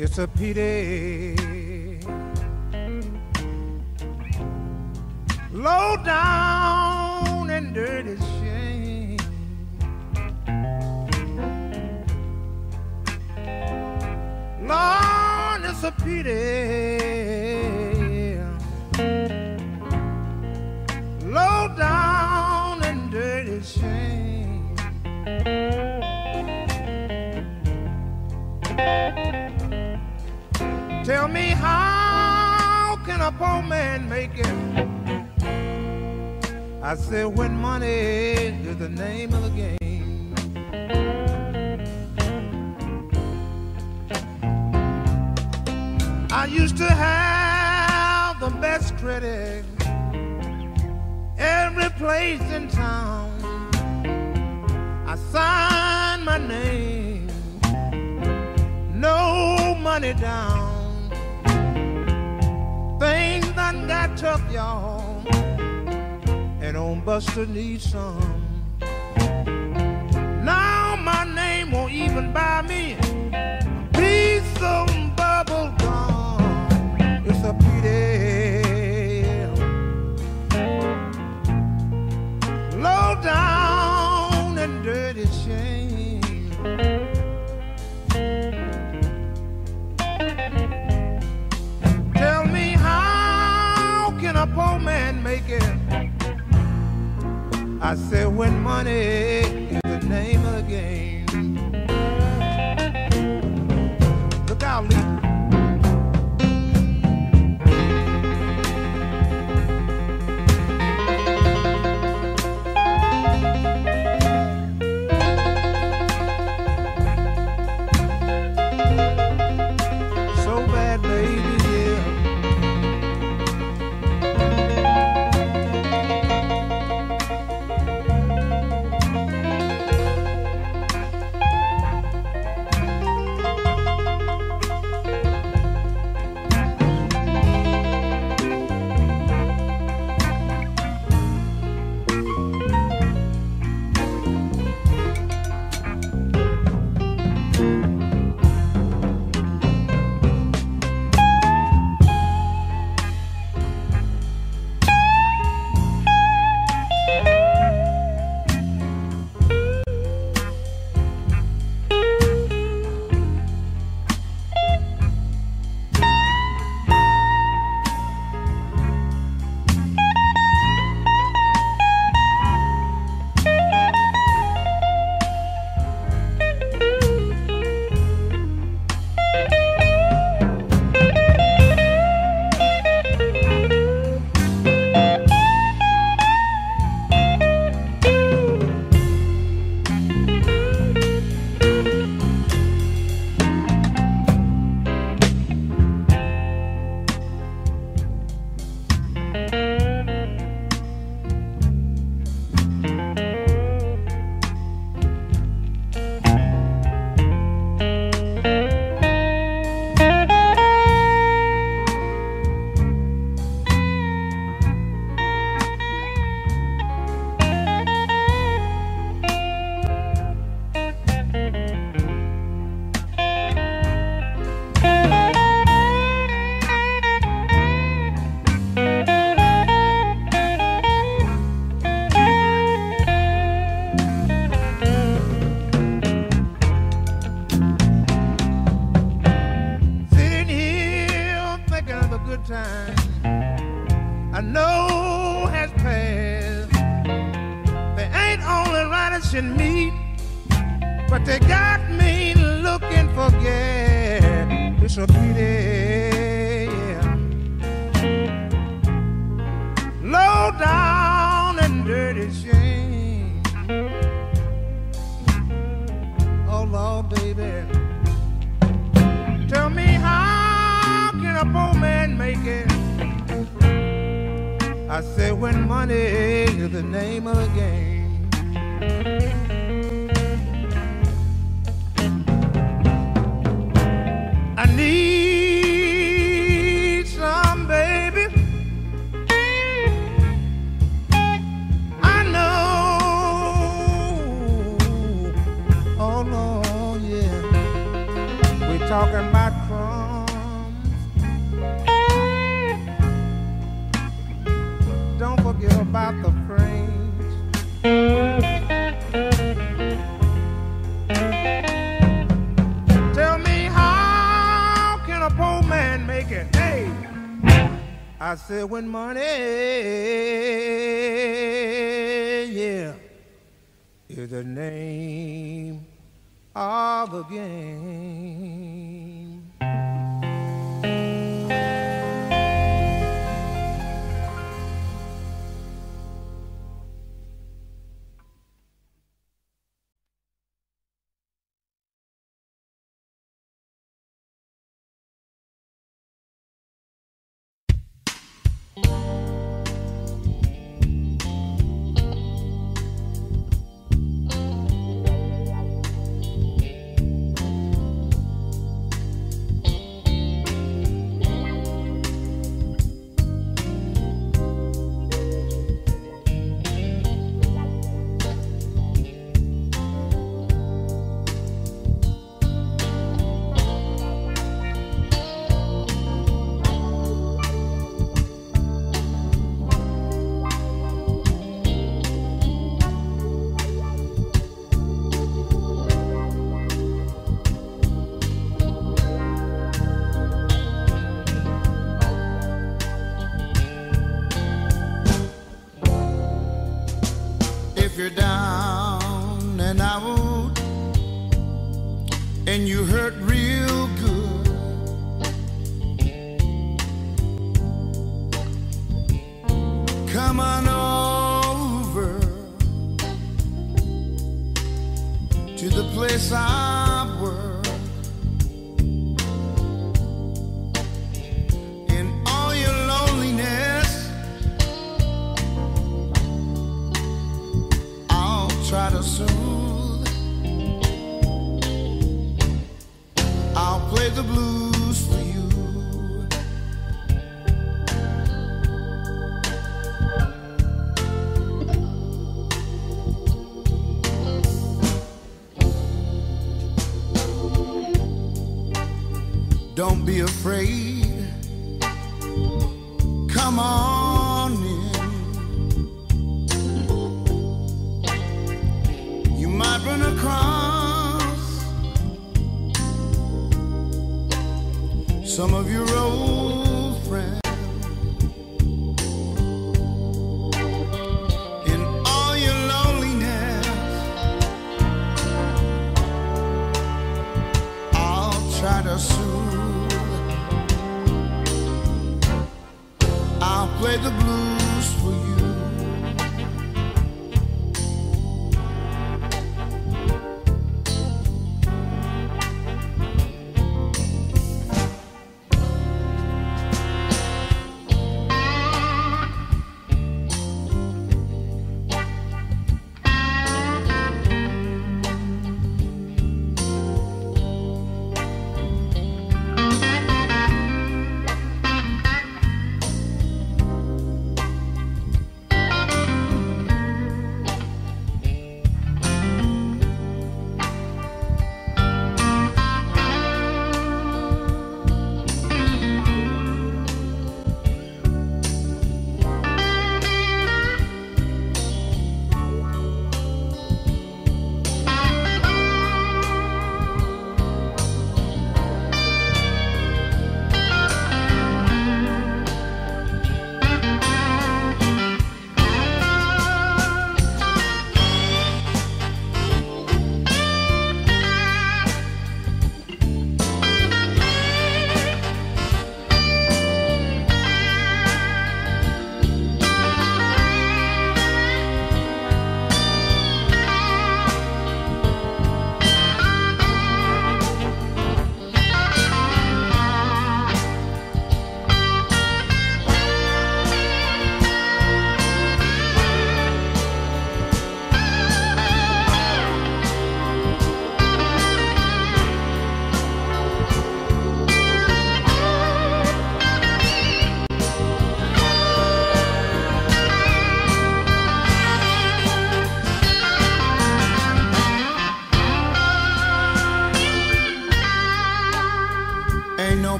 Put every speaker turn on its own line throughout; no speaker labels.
It's a pity. Low down it's a pity. Low down and dirty shame. Tell me how can a poor man make it? I said when money is the name of the game. Used to have the best credit every place in town. I signed my name, no money down. Things done got tough, y'all, and on Buster needs some. Now my name won't even buy me a piece of I said when money said when money,
afraid.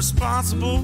Irresponsible,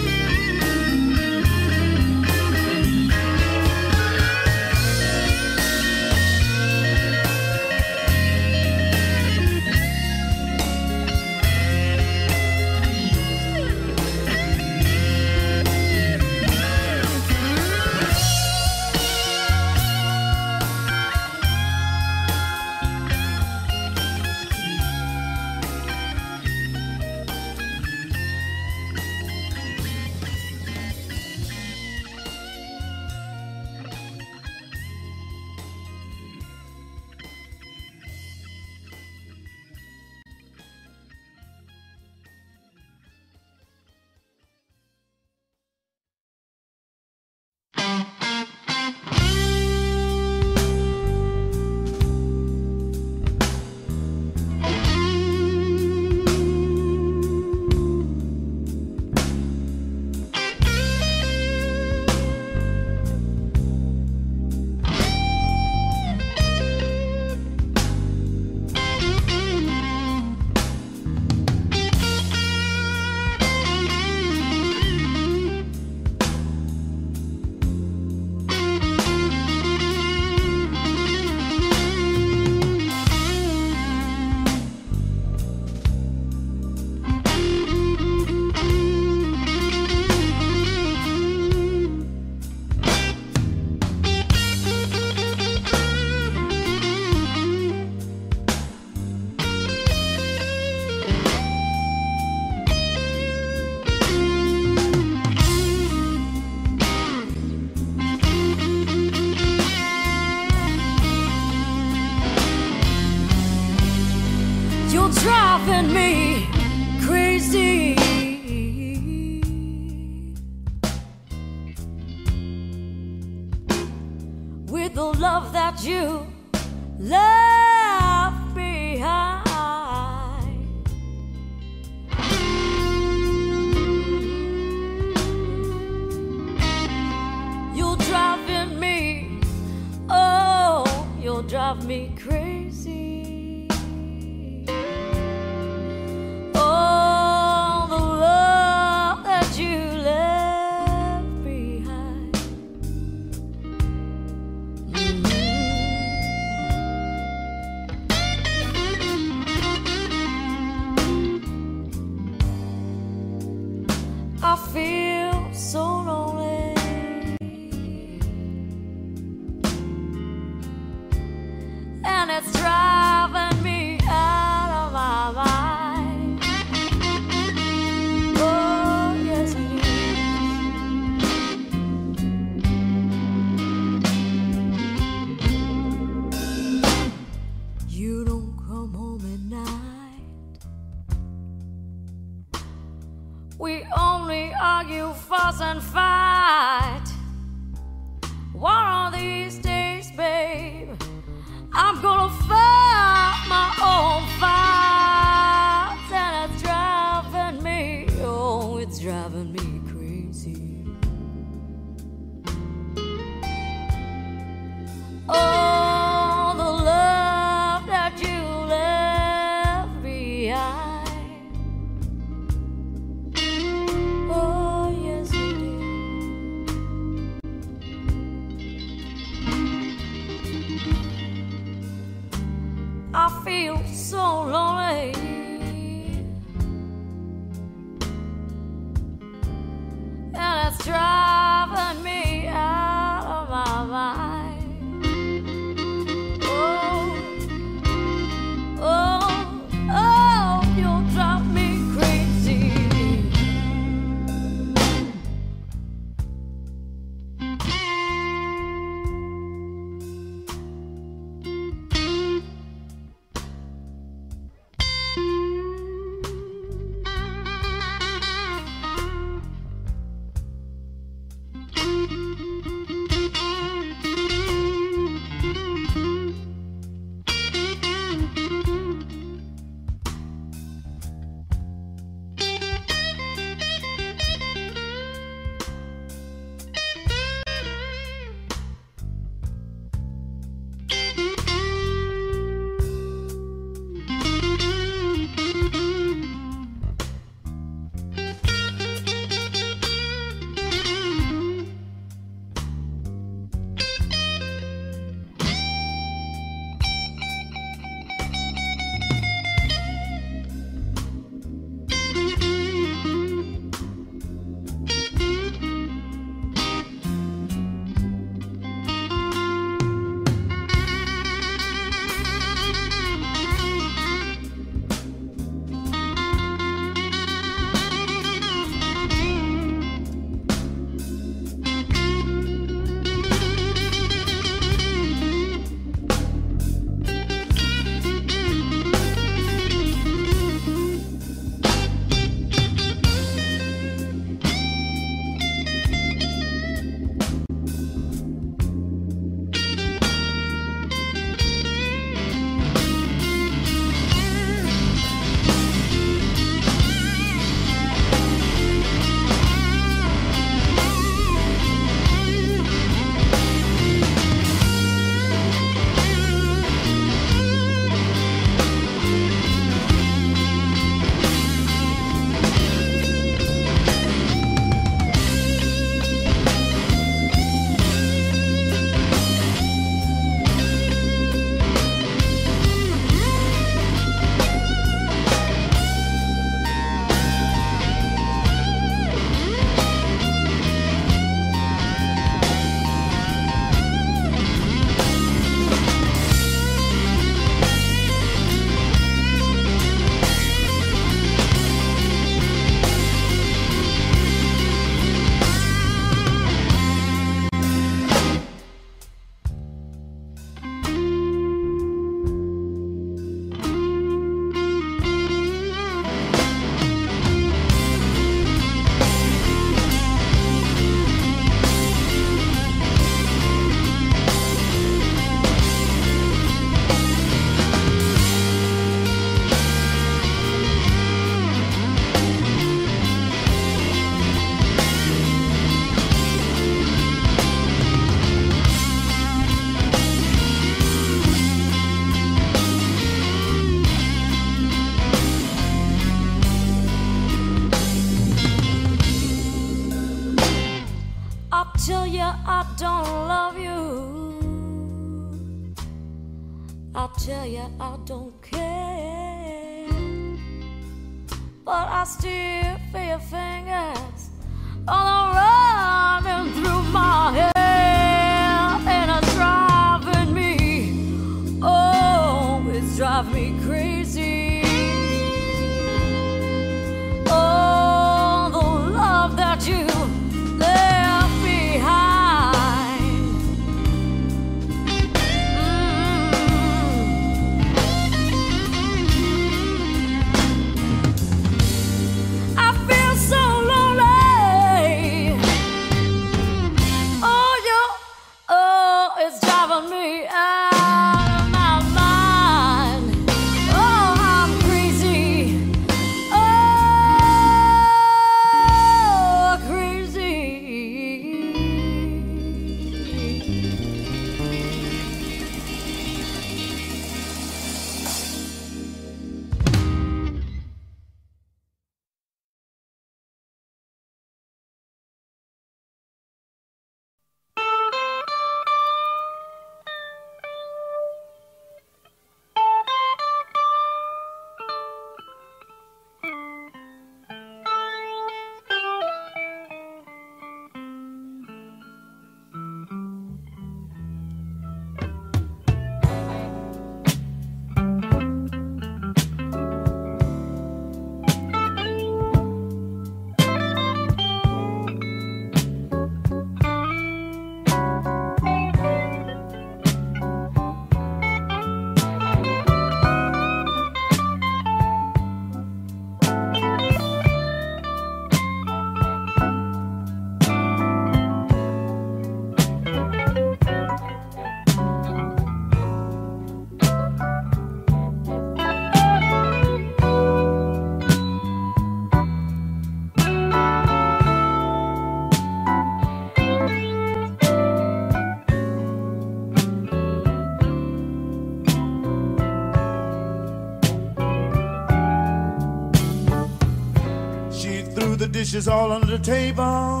dishes all under the table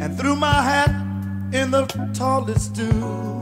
and threw my hat in the tallest stool.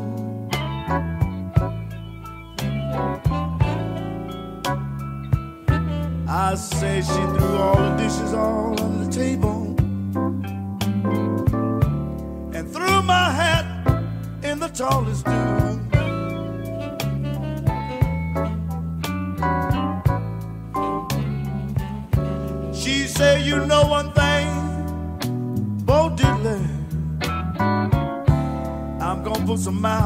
miles.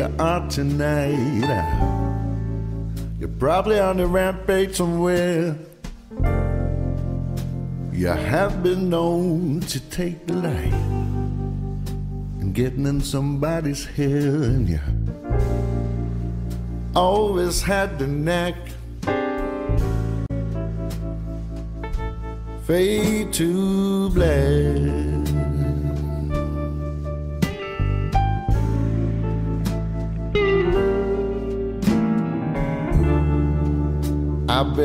You
are tonight. You're probably on the rampage somewhere. You have been known to take delight in getting in somebody's head, and you always had the knack. Fade to black.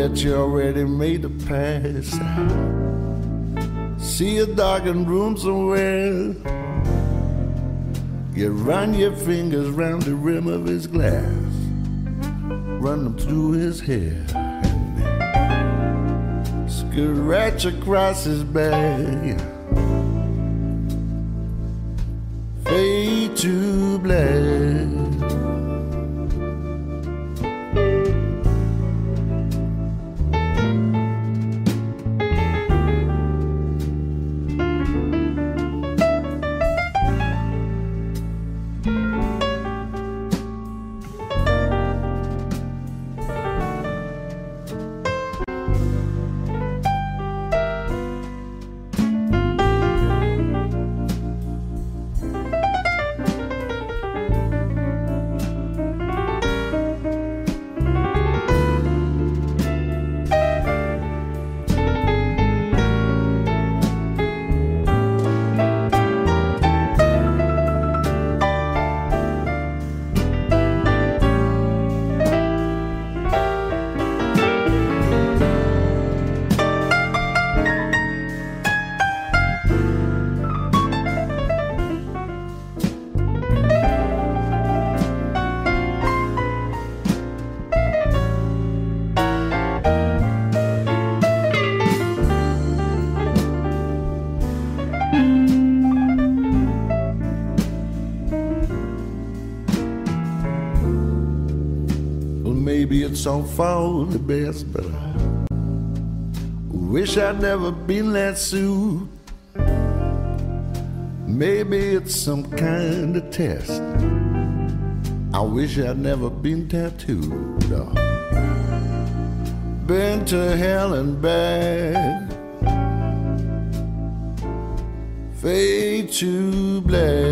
Bet you already made the pass. See a darkened room somewhere. You run your fingers round the rim of his glass, run them through his hair, scratch across his back. So far the best, but I wish I'd never been that sued. Maybe it's some kind of test. I wish I'd never been tattooed. Been to hell and back. Fade to black.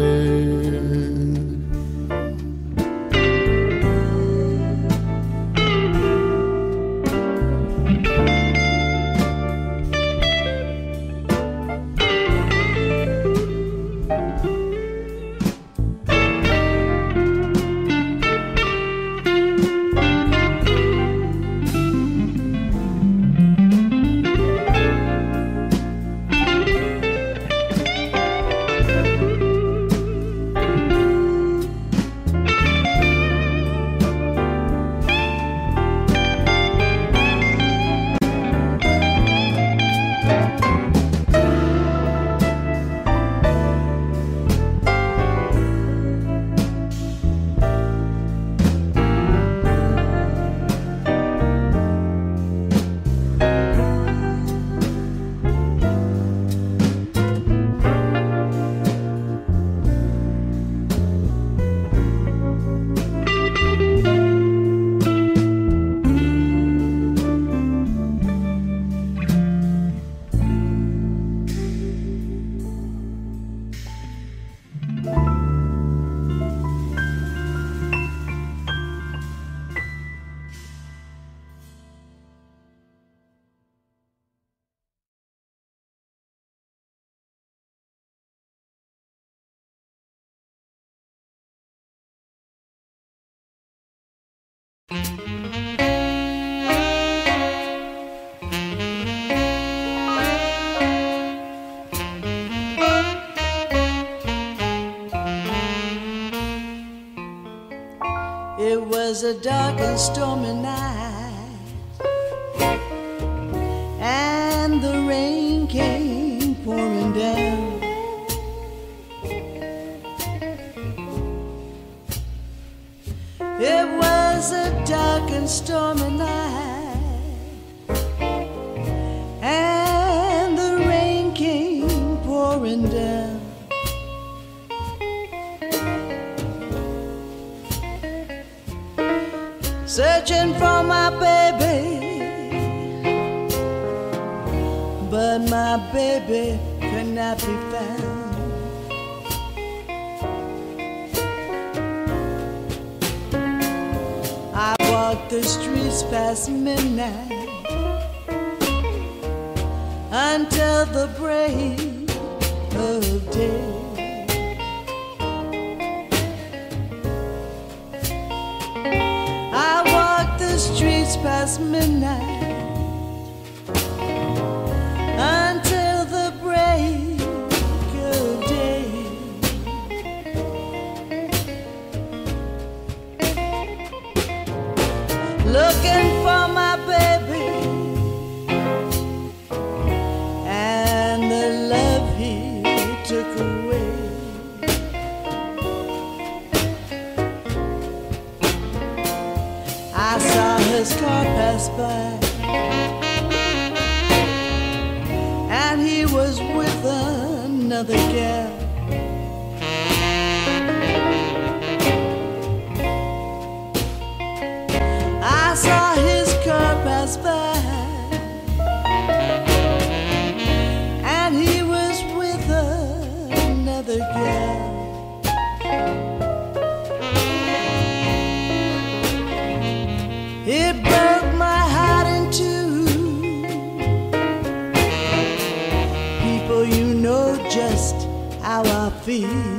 A dark and stormy I saw his car pass by. And he was with another gal. free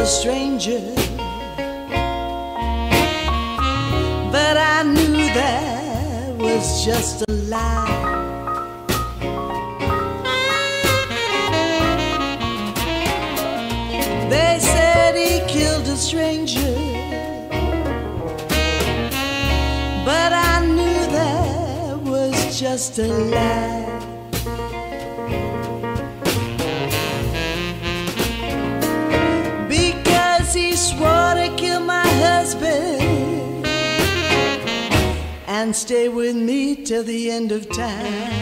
a stranger. But I knew that was just a lie. and stay with me till the end of time.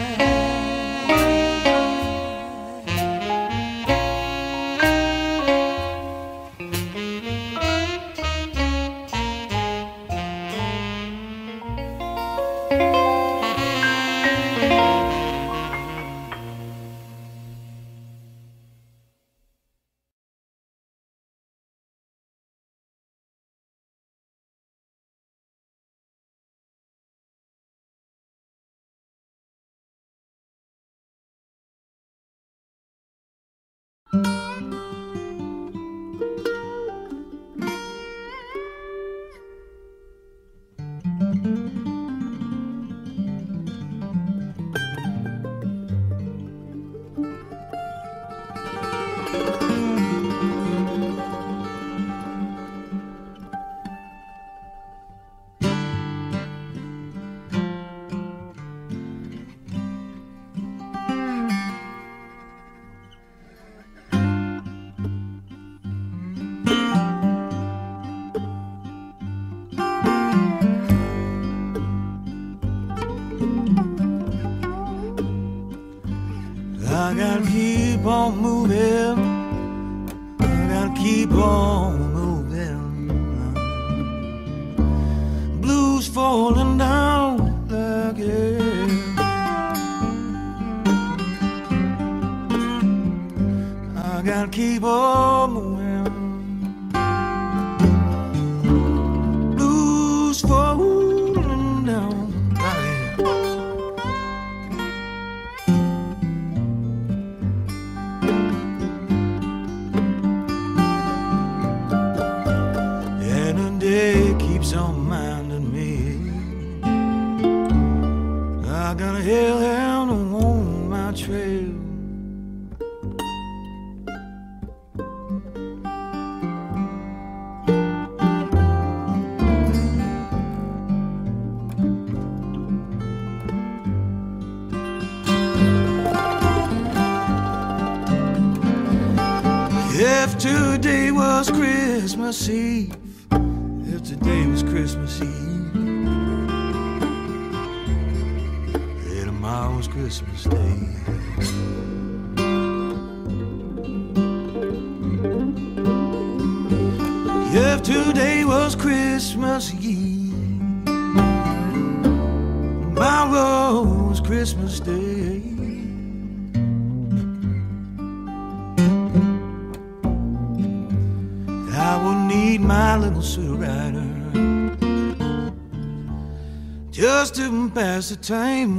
Christmas the time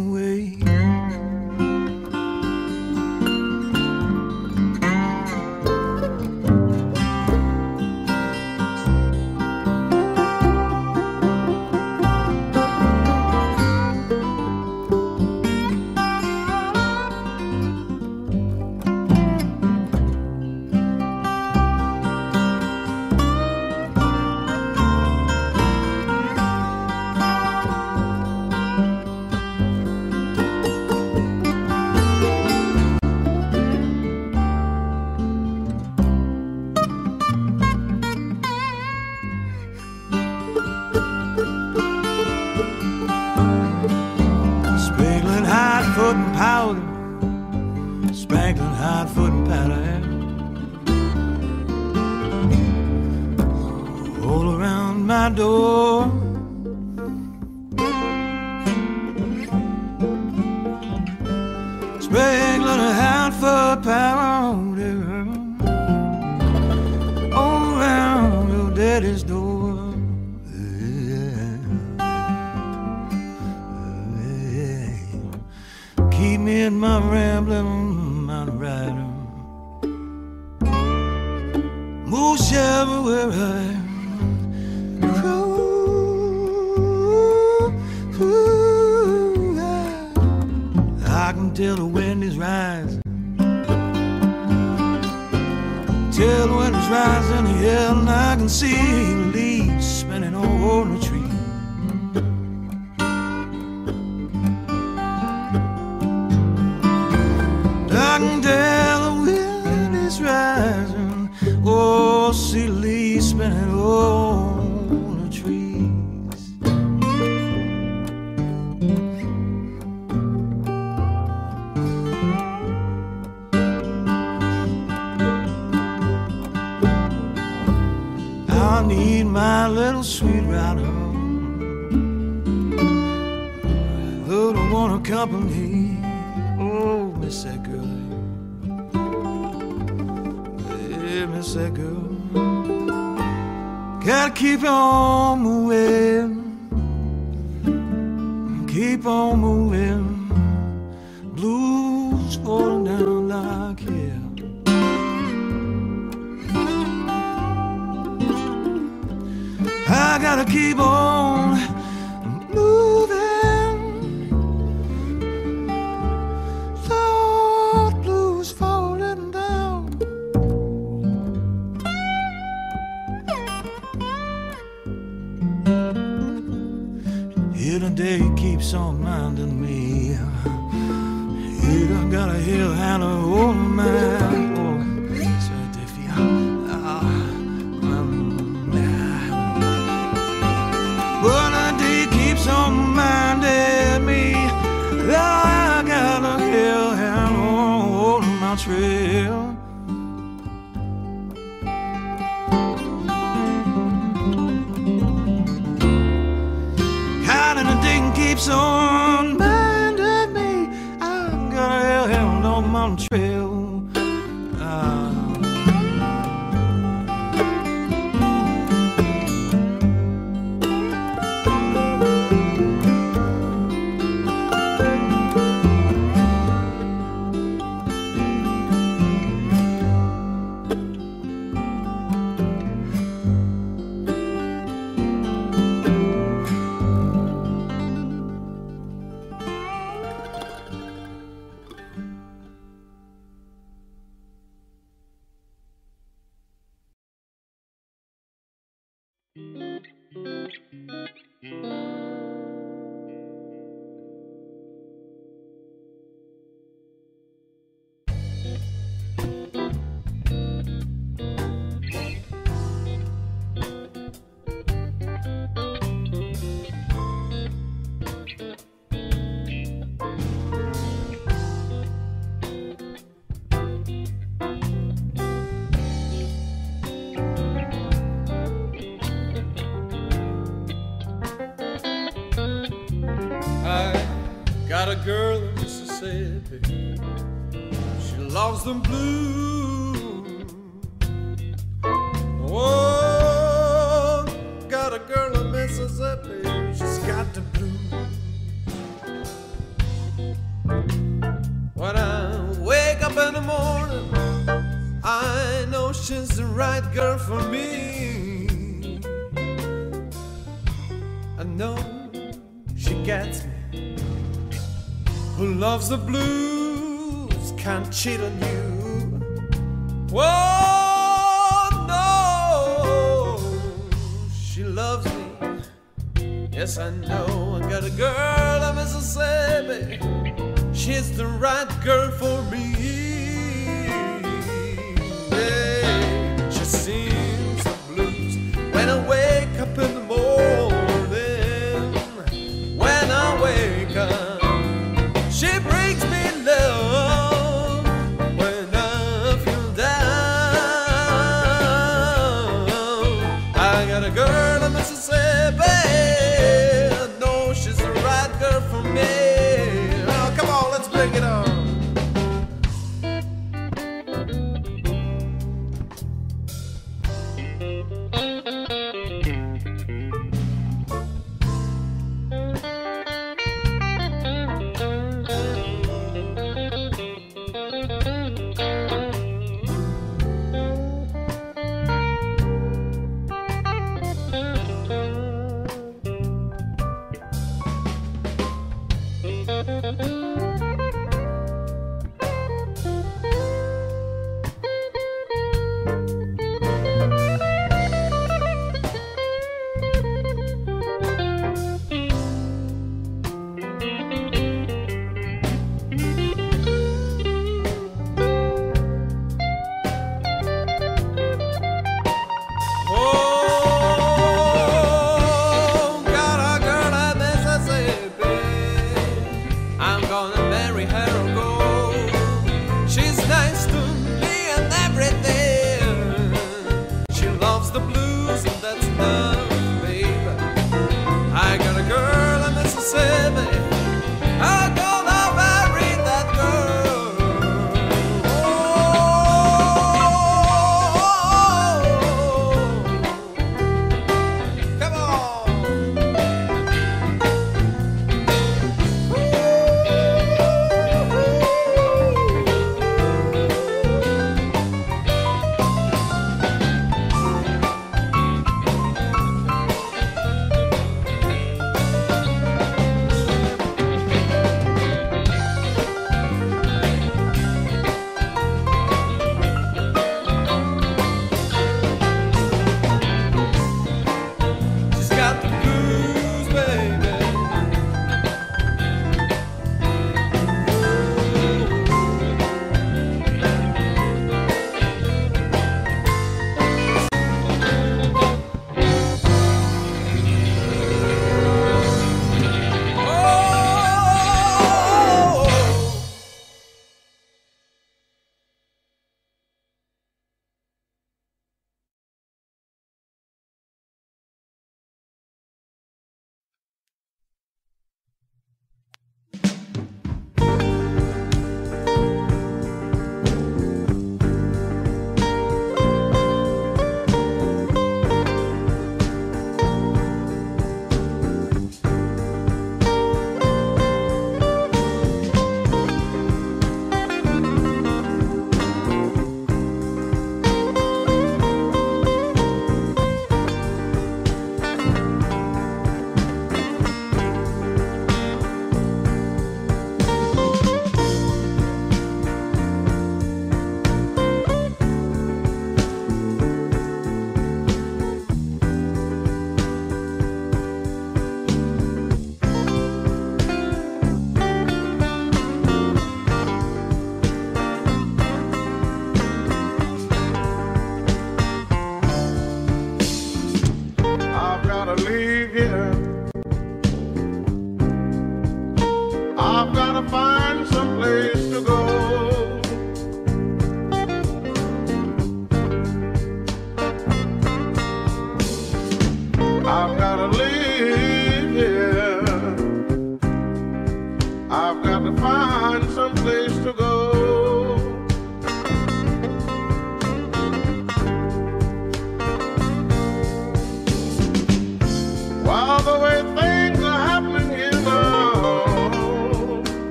cheat on you.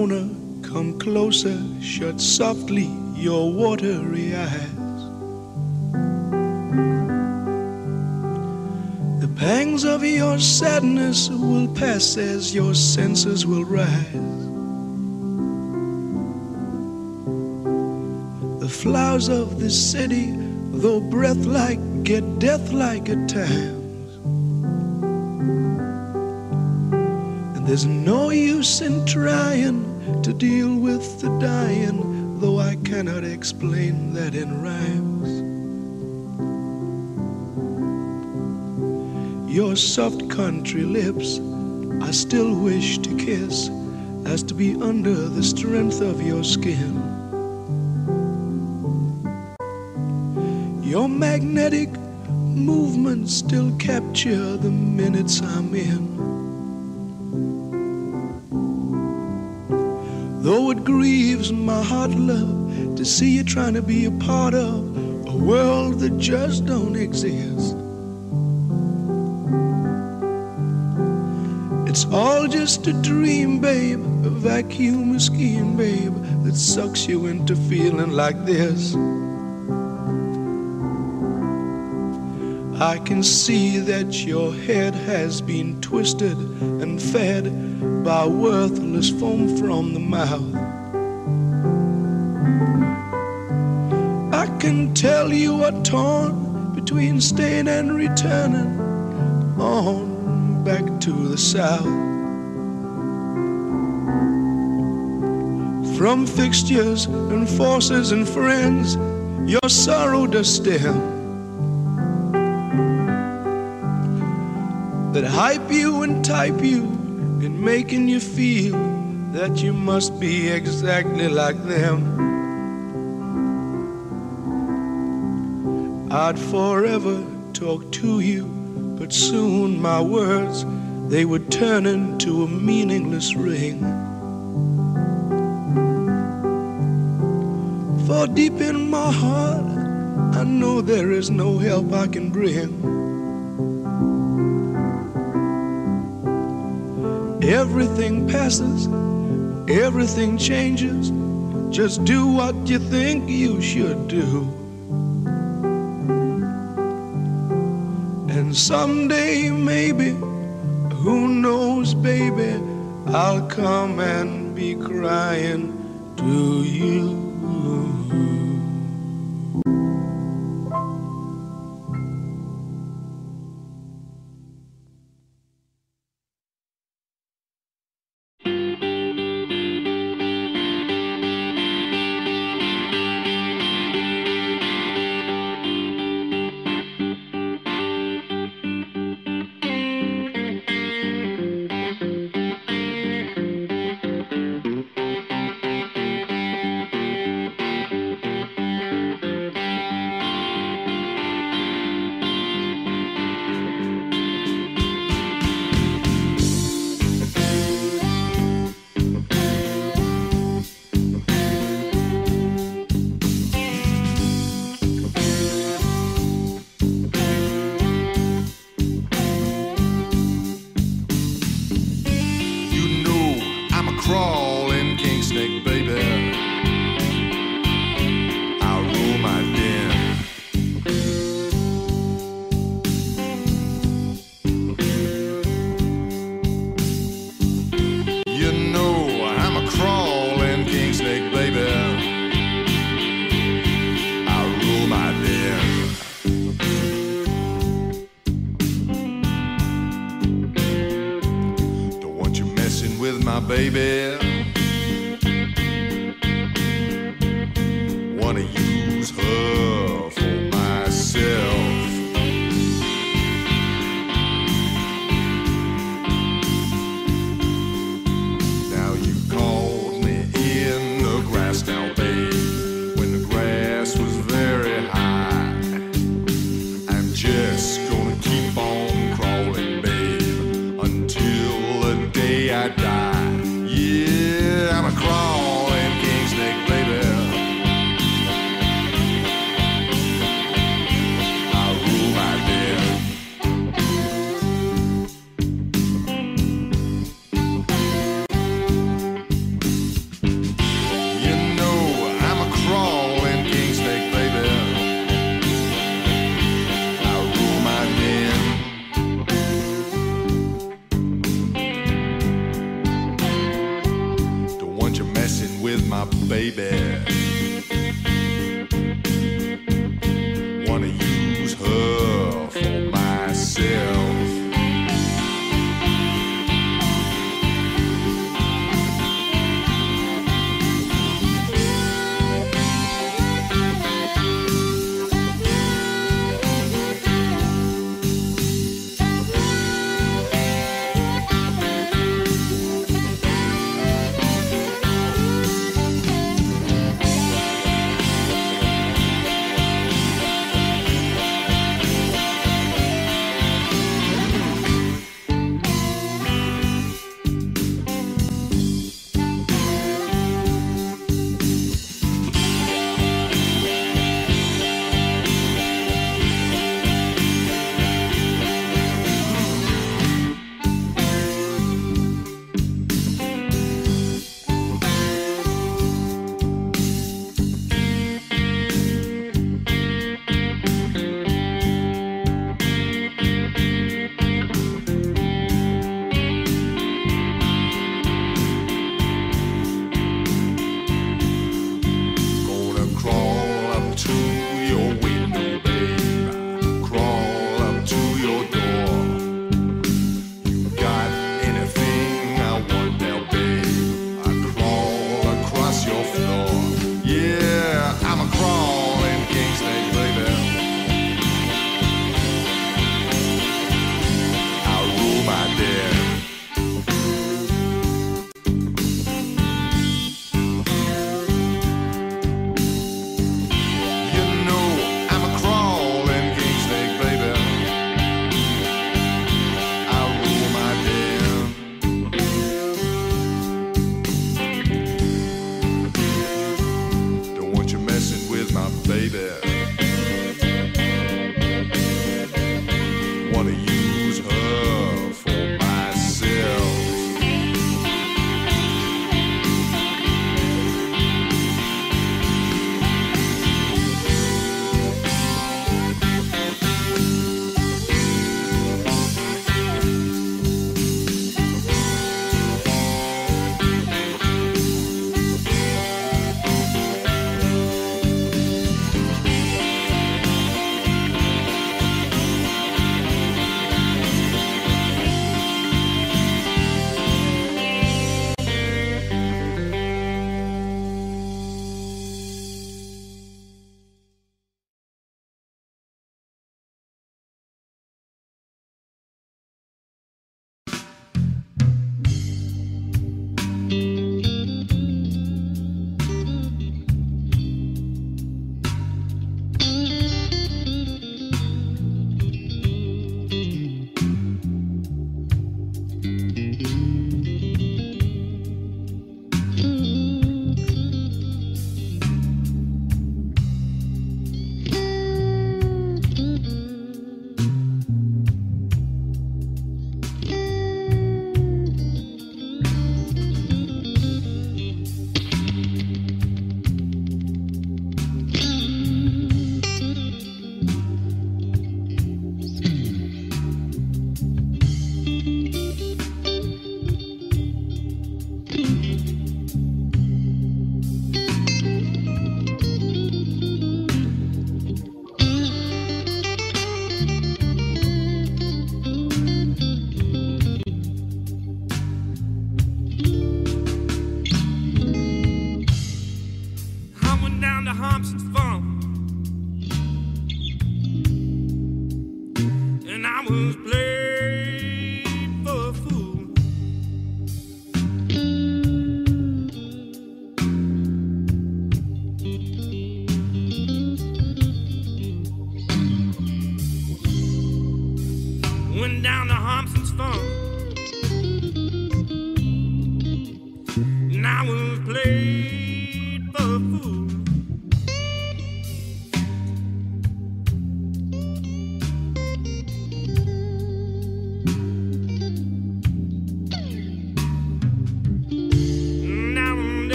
Ramona, come closer, shut softly your watery eyes. The pangs of your sadness will pass as your senses will rise. The flowers of the city, though breath like, get death like at times. And there's no use in trying to deal with the dying, though I cannot explain that in rhymes. Your soft country lips I still wish to kiss as to be under the strength of your skin. Your magnetic movements still capture the minutes I'm in. Grieves my heart, love, to see you trying to be a part of a world that just don't exist. It's all just a dream, babe, a vacuum scheme, babe, that sucks you into feeling like this. I can see that your head has been twisted and fed by worthless foam from the mouth. Tell you are torn between staying and returning on back to the south. From fixtures and forces and friends, your sorrow does stem. that hype you and type you in making you feel that you must be exactly like them. I'd forever talk to you, but soon my words they would turn into a meaningless ring. For deep in my heart, I know there is no help I can bring. Everything passes, everything changes. Just do what you think you should do. Someday, maybe, who knows, baby, I'll come and be crying to you.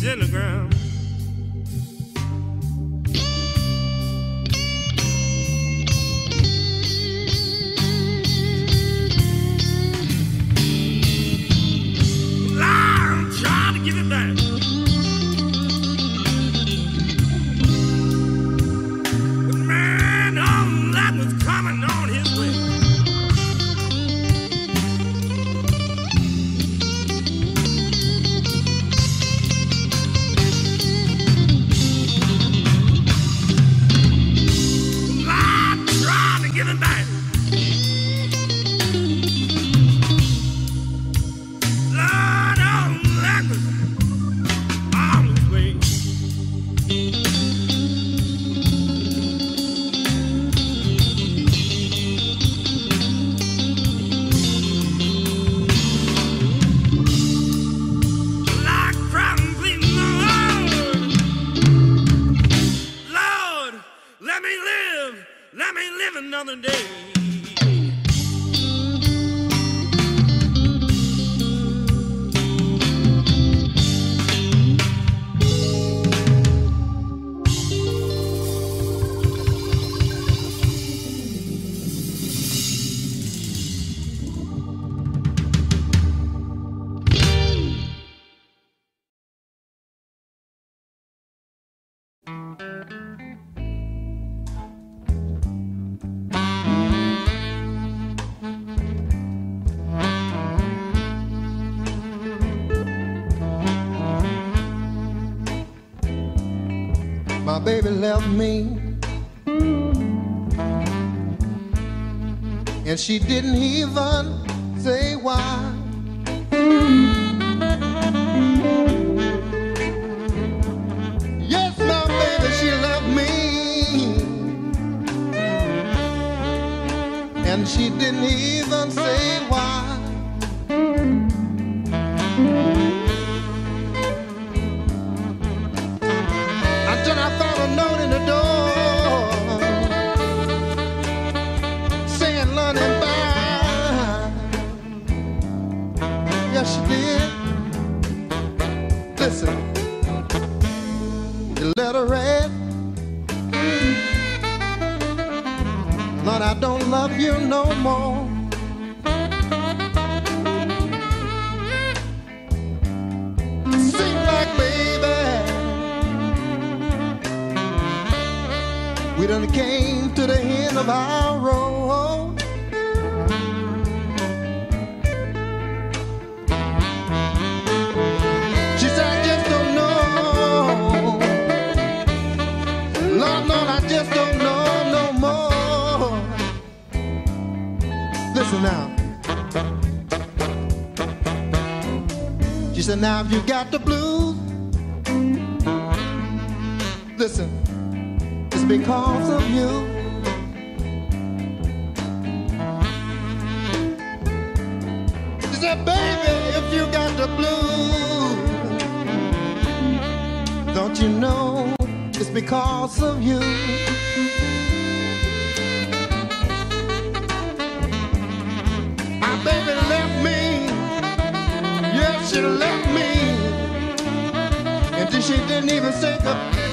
Six
baby left me. And she didn't even and now you got the blues. Listen, it's because of you. She said, baby, if you got the blues, don't you know it's because of you? Ah, baby, she left me. And then she didn't even say goodbye.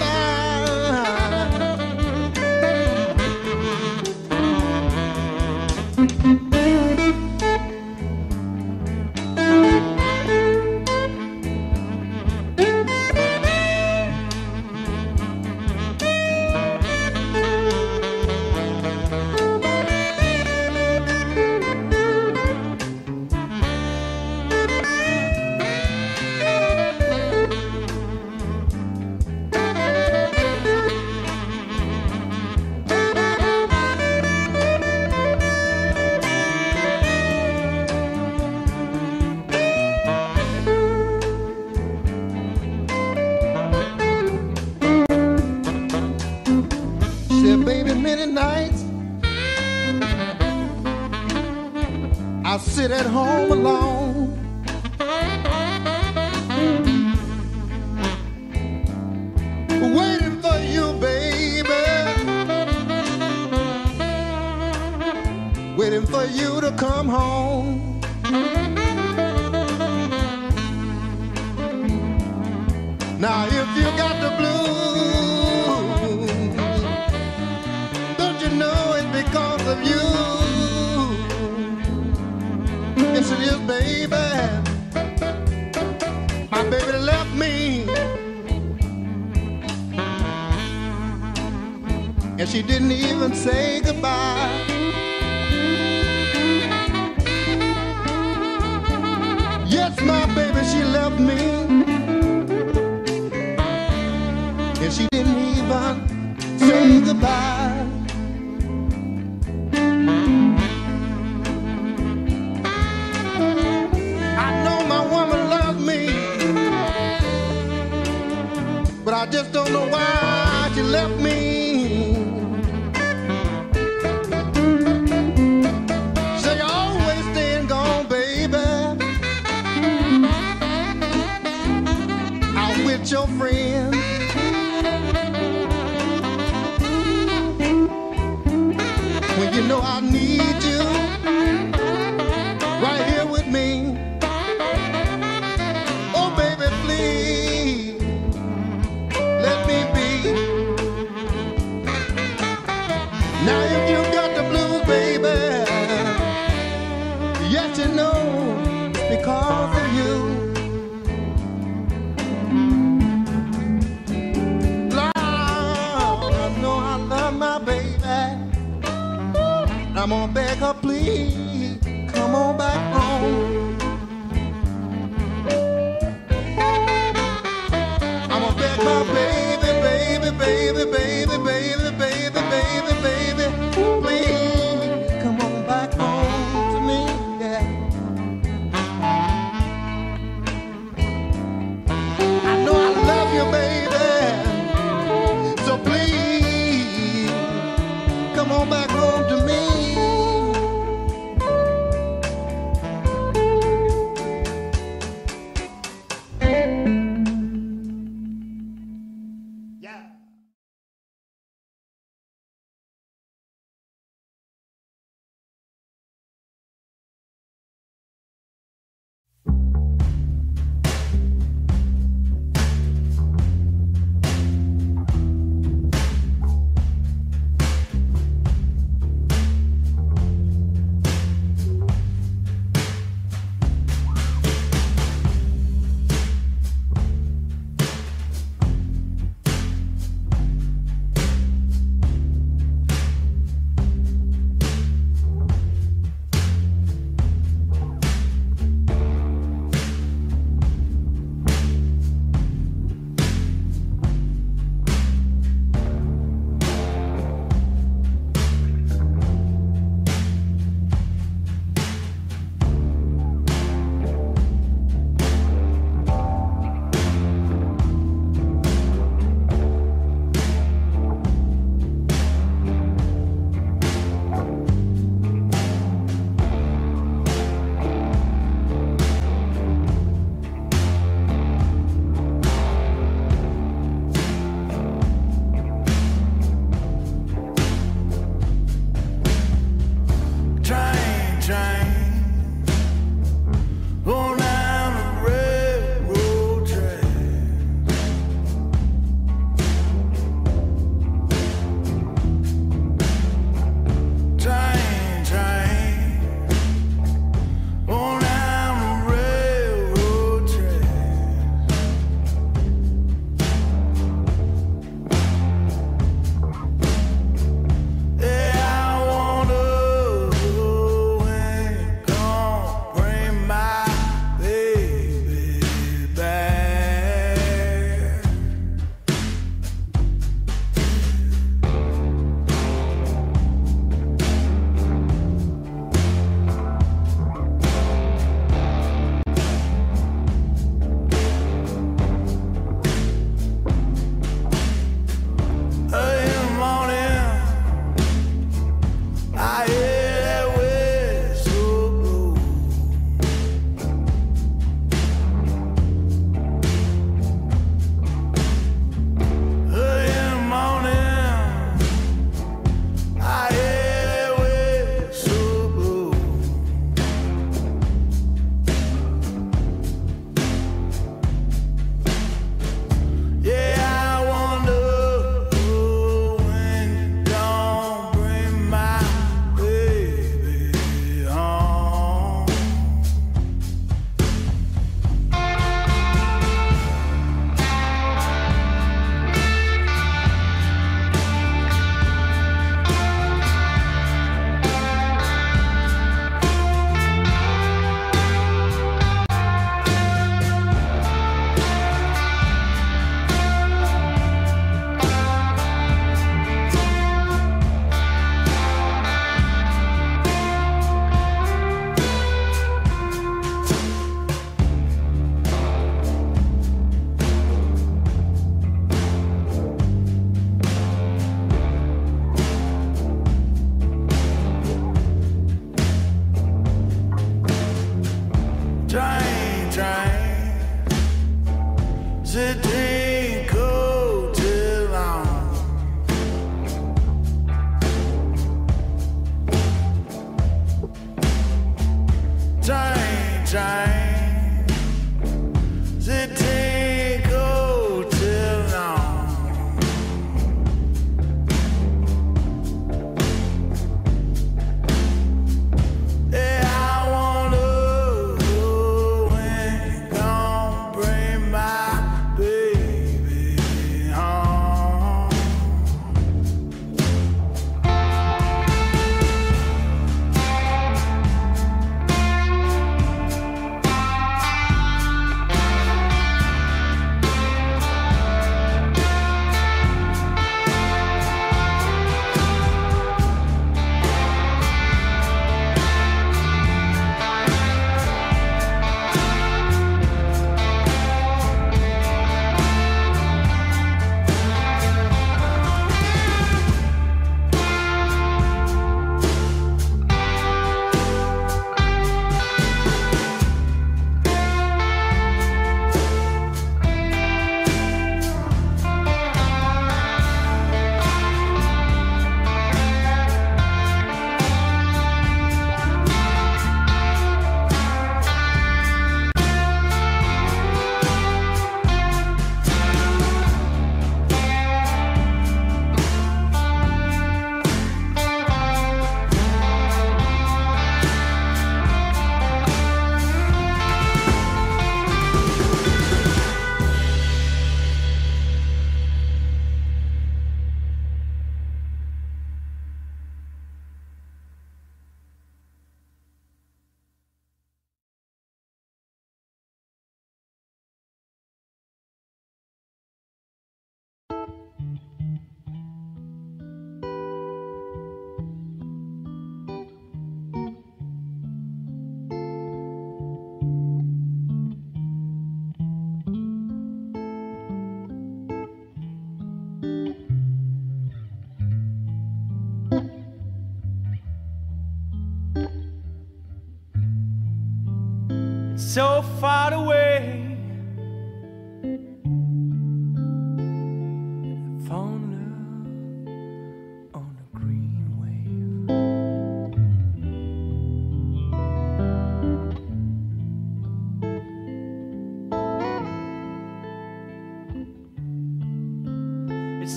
So
far away.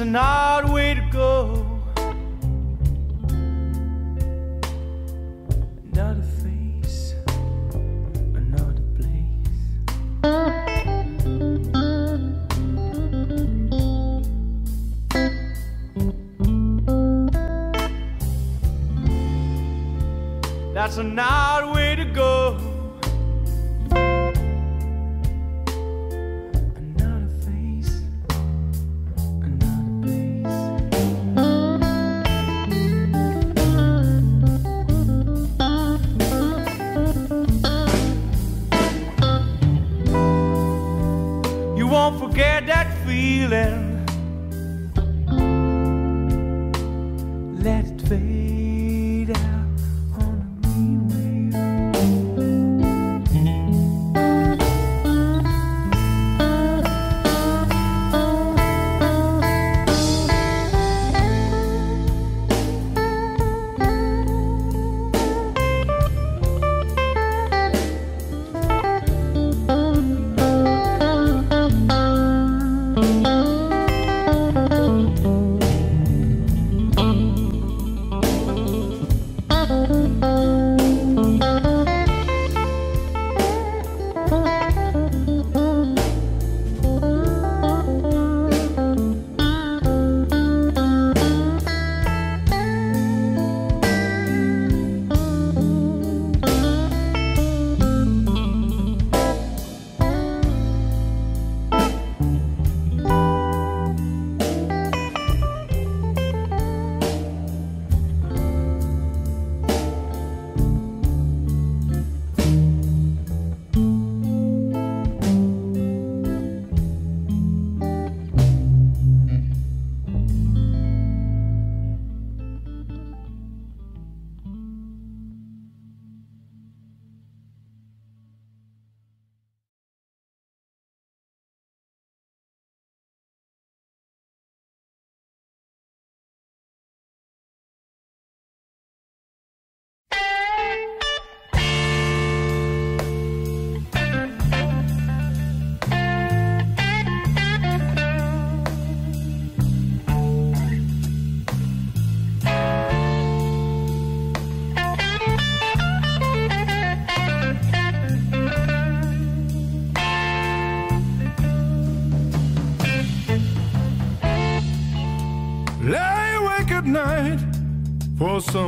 Tonight.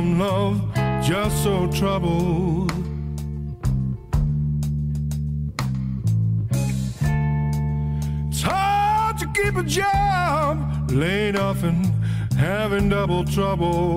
from love
just so troubled. It's hard to keep a job laid off and having double trouble.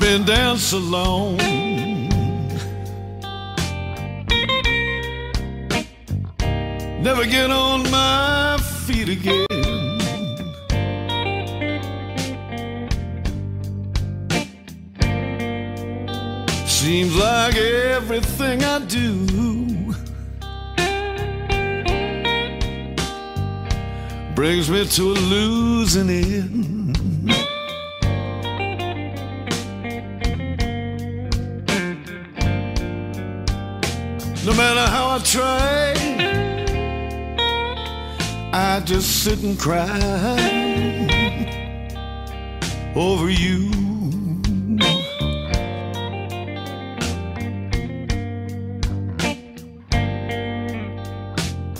I've
been dancing alone. Never get on my feet again. Seems like everything I do brings me to a losing end. Sit and cry over you.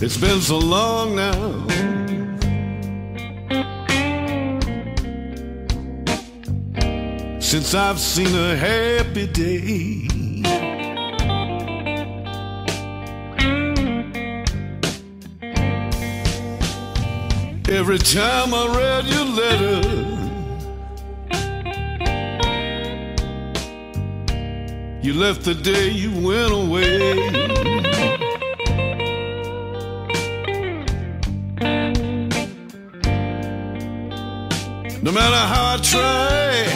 It's been so long now. Since I've seen a happy day. Every time I read your letter, you left the day you went away. No matter how I try,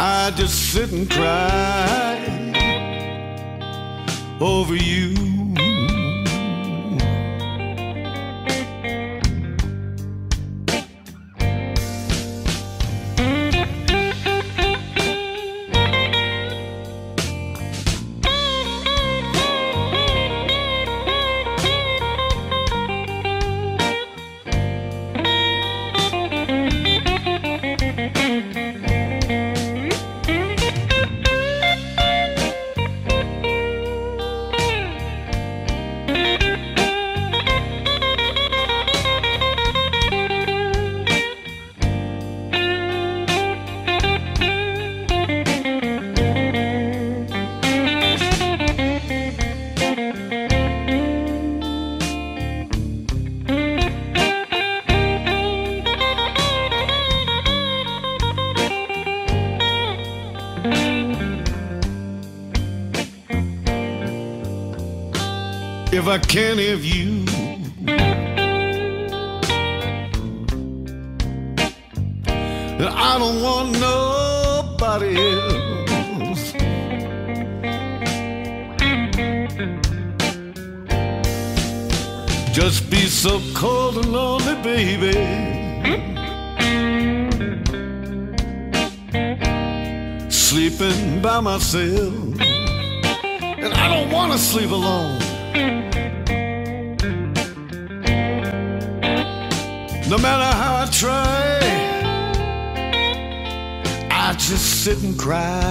I just sit and cry over you.
Cry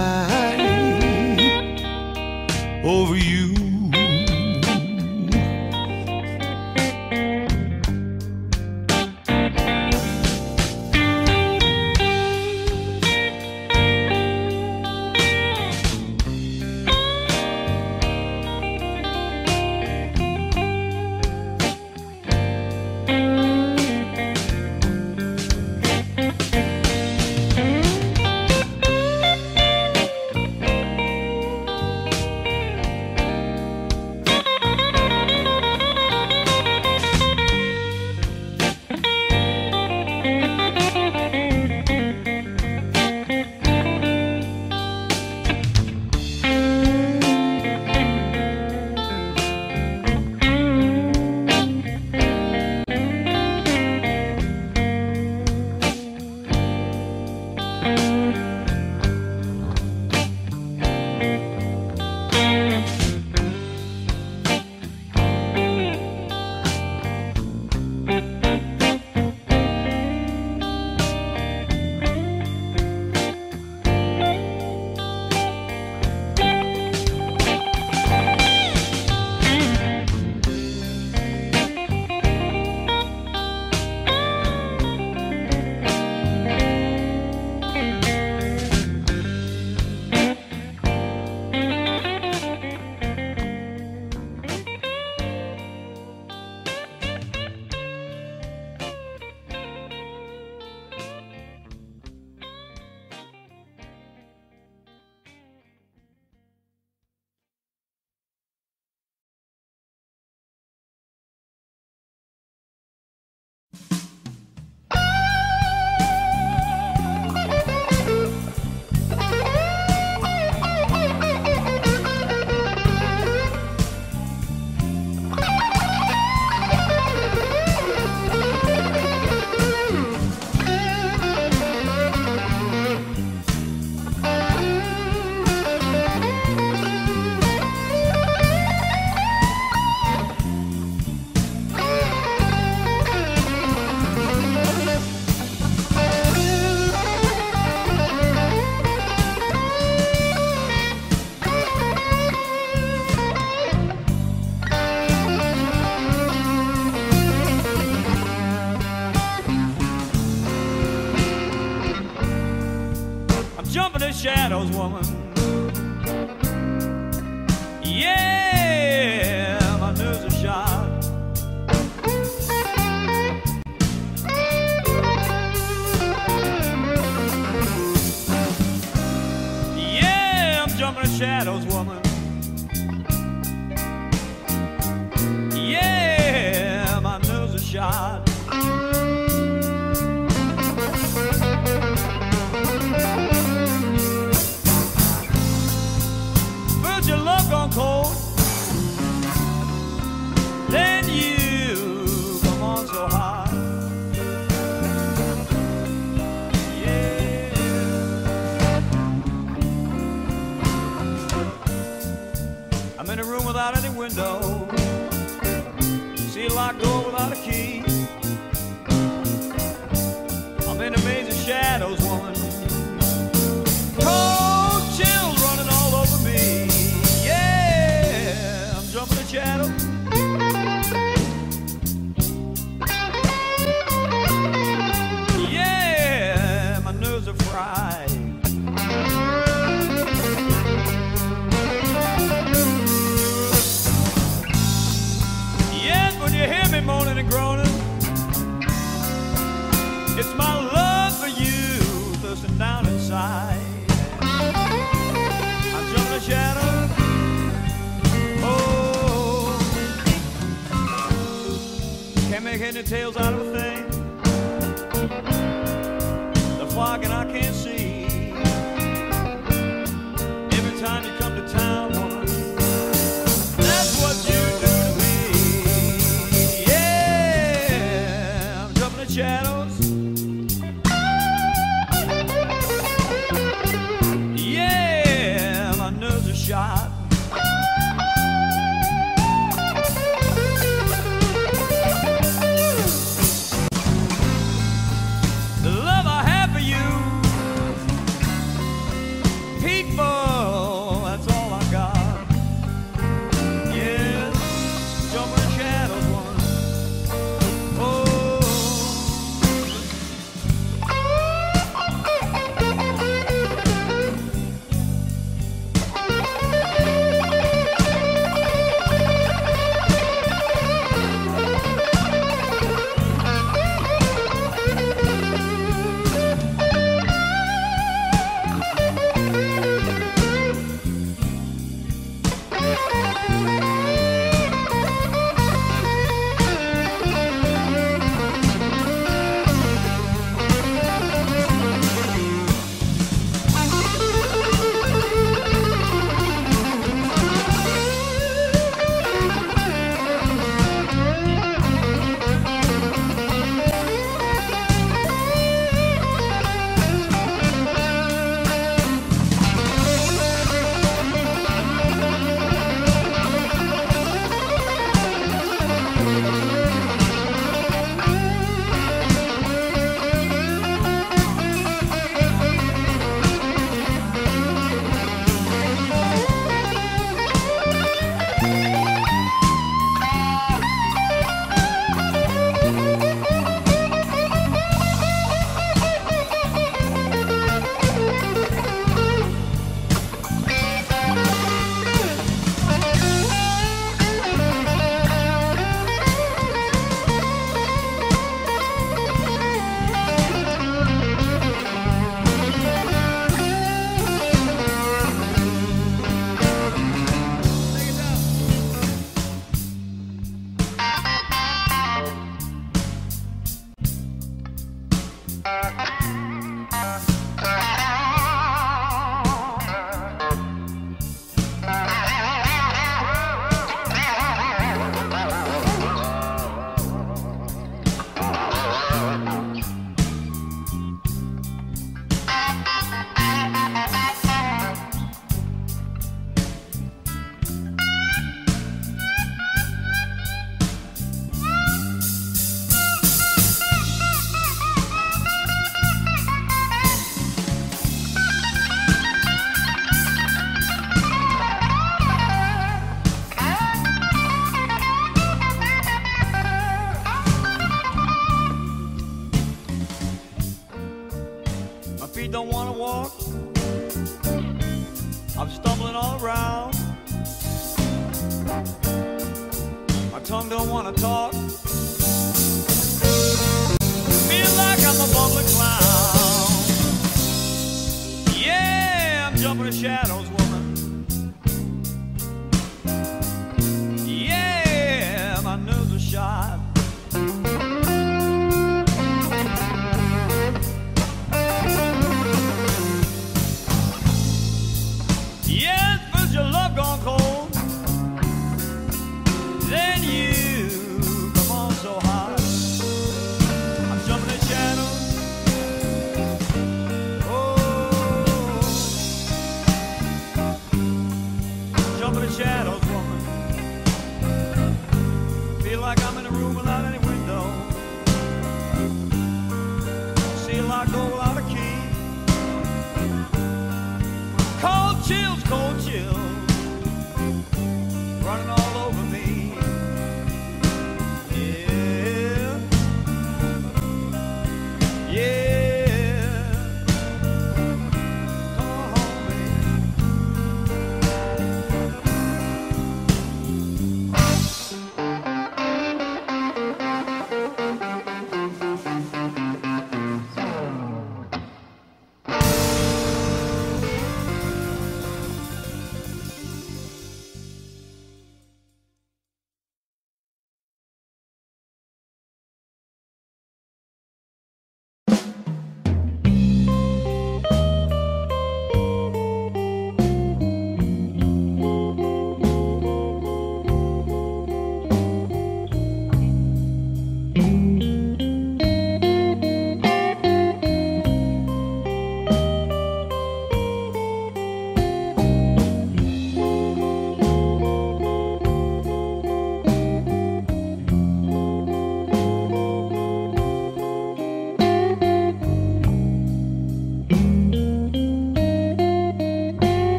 shadows, woman.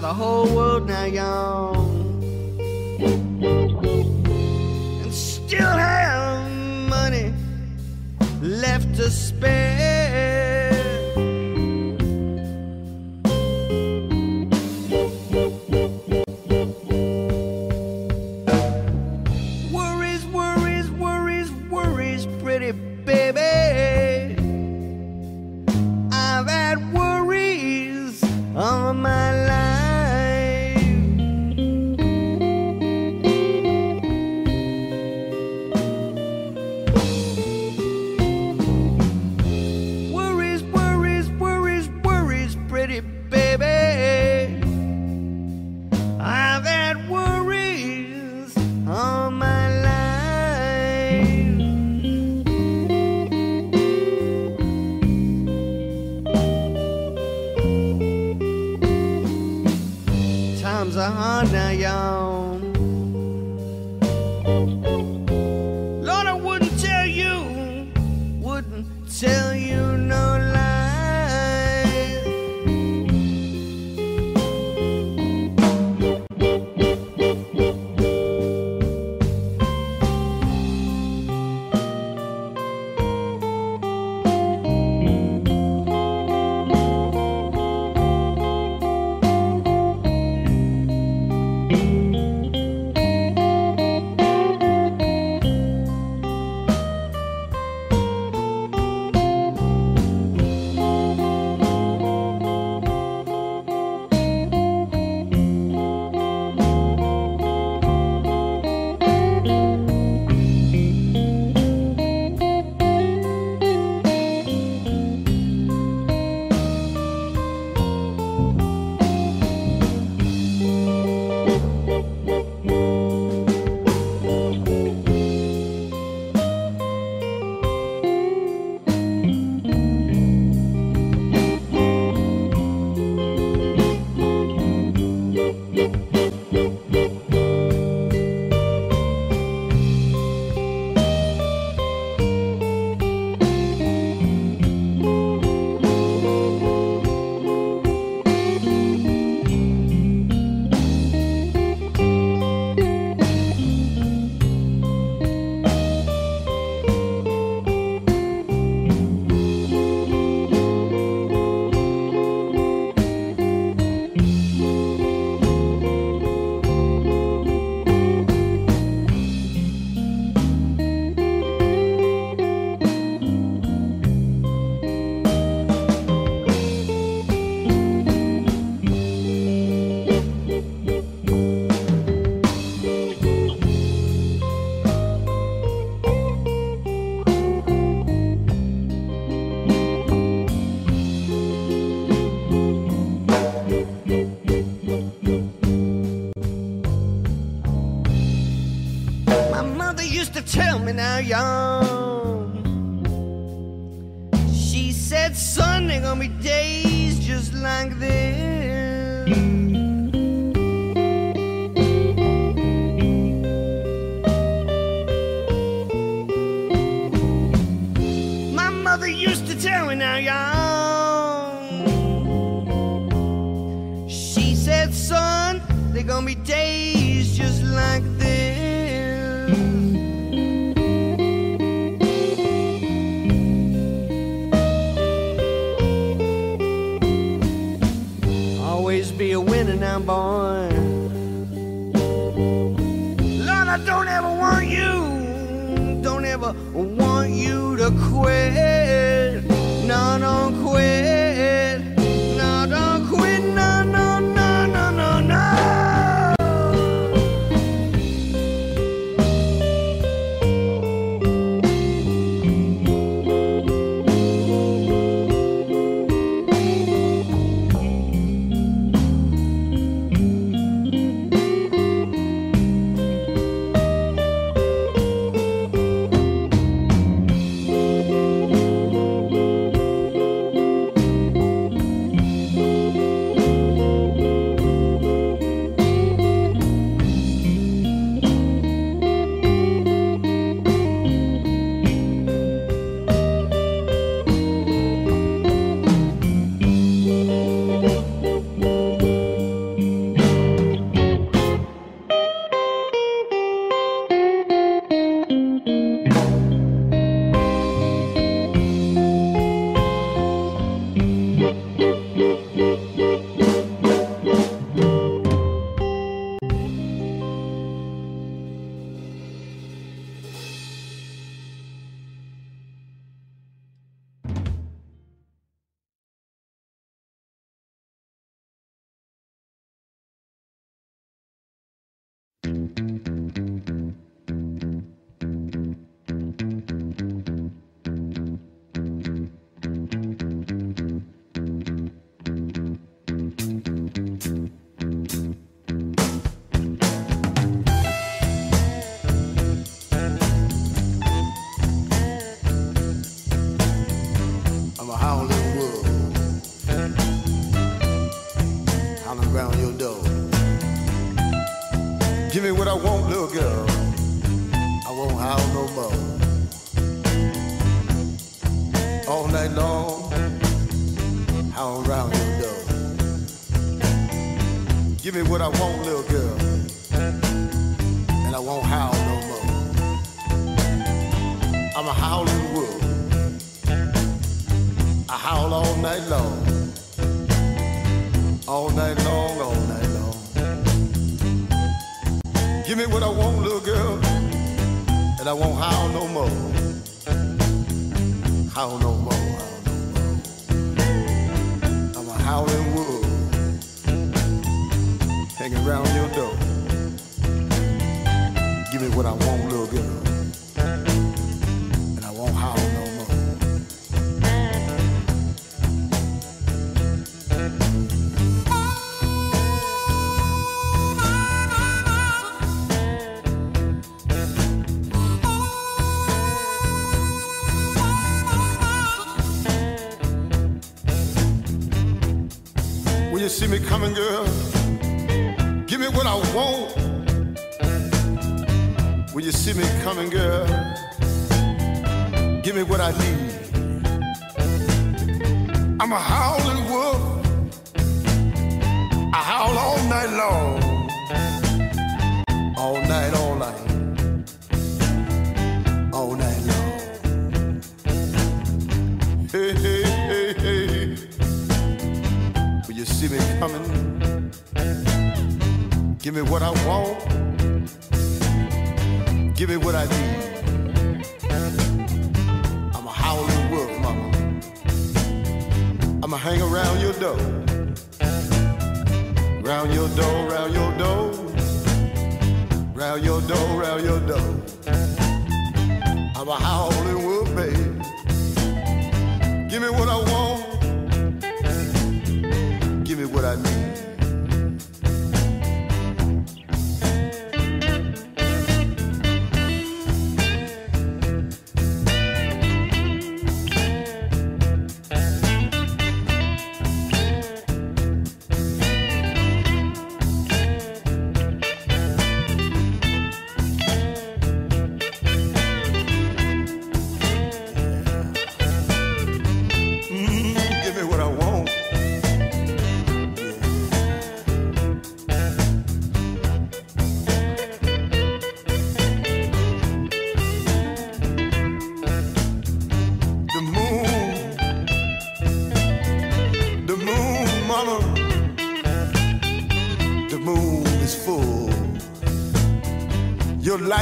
The
whole Narayan. I
want,
girl,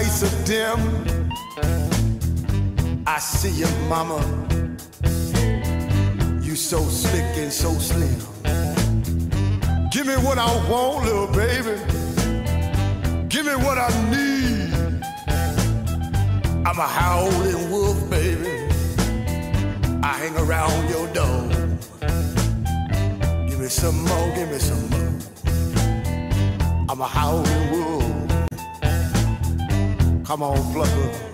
lights are dim, I see you, mama. You so slick and so slim. Give me what I want, little baby. Give me what I need. I'm a howling wolf, baby. I hang around your door. Give me some more, give me some more. I'm a howling wolf. Come on, plucker.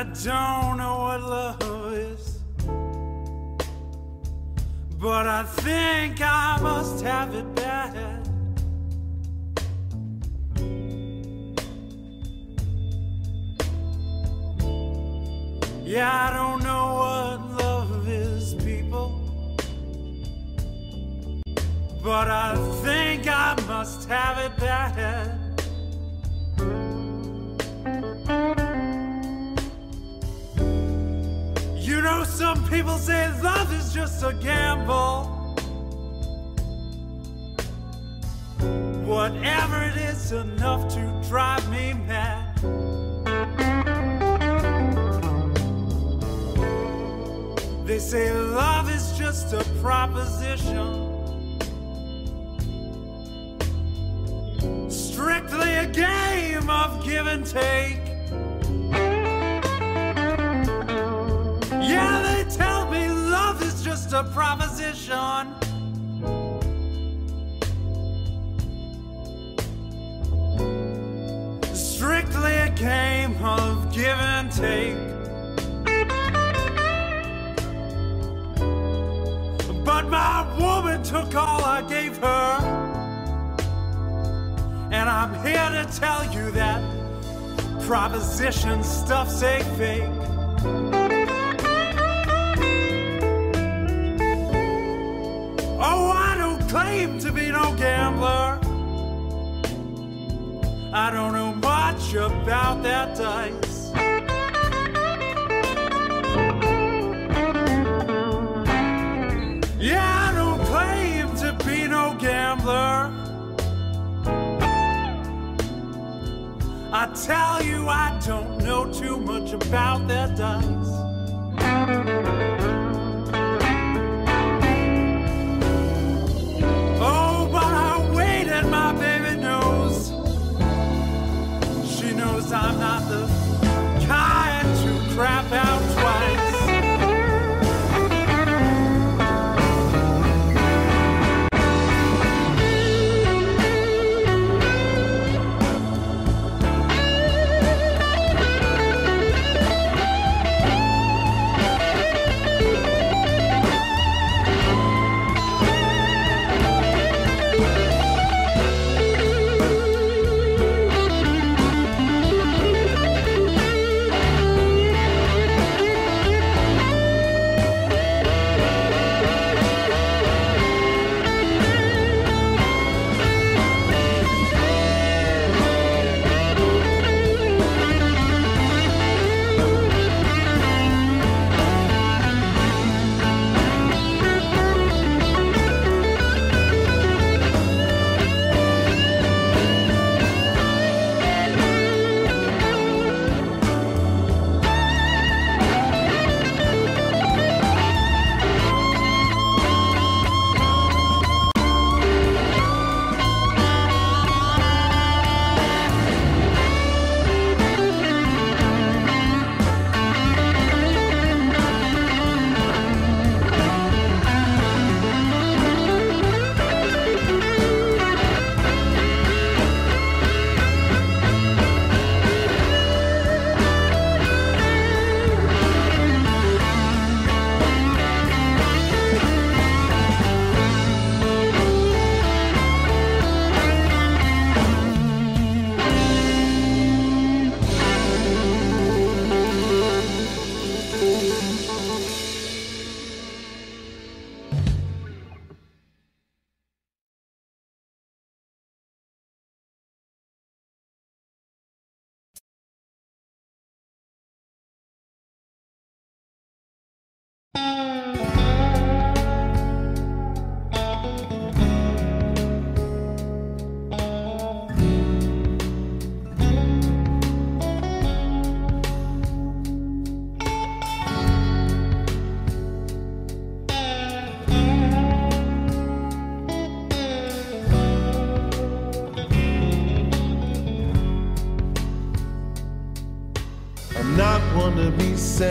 I don't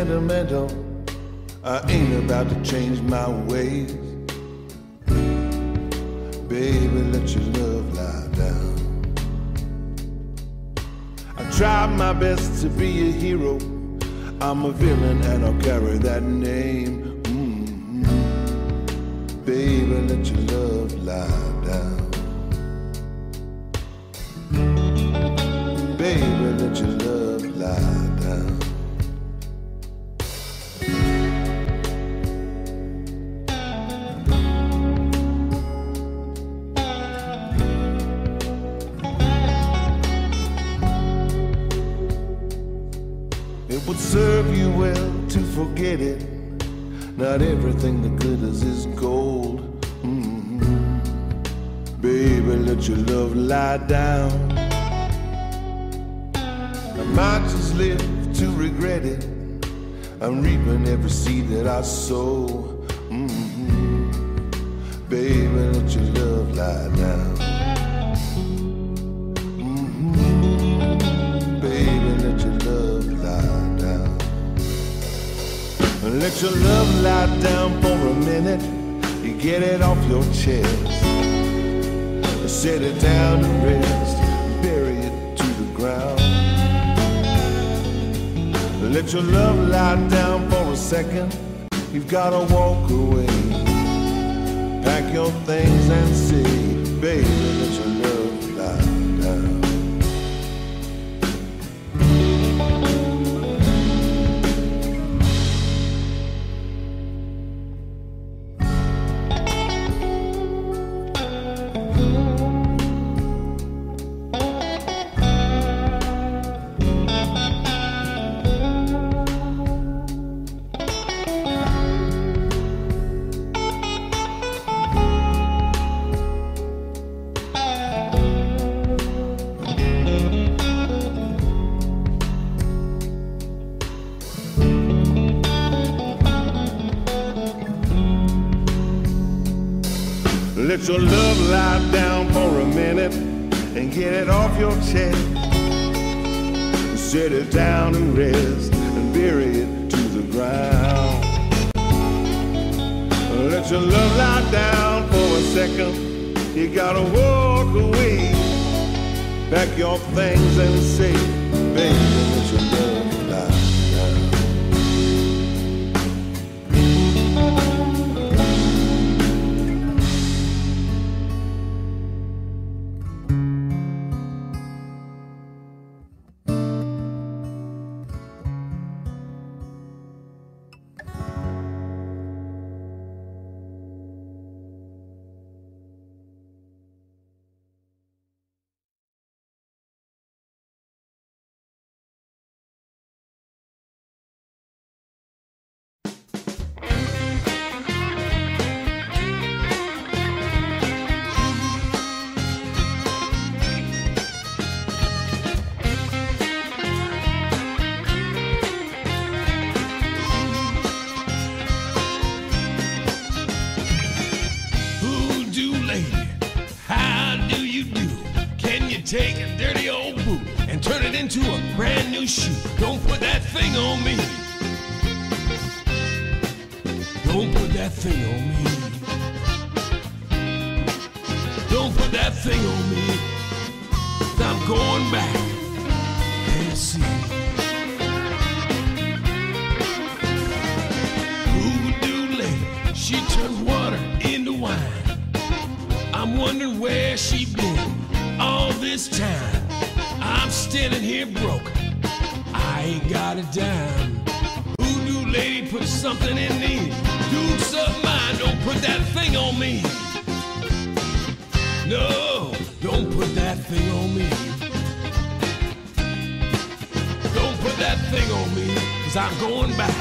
sentimental. I ain't about to change my ways. Baby, let your love lie down. I try my best to be a hero. I'm a villain and I'll carry that name. Mm-hmm. Baby, let your love lie down. Baby, let your love lie Not everything that glitters is gold. Mhm. Baby, let your love lie down. I might just live to regret it. I'm reaping every seed that I sow. Mhm. Baby, let your love lie down. Let your love lie down for a minute. You get it off your chest. Set it down to rest. Bury it to the ground. Let your love lie down for a second. You've gotta walk away. Pack your things and say, baby,
shoe? Don't put that thing on me. Don't put that thing on me. I'm going back. Back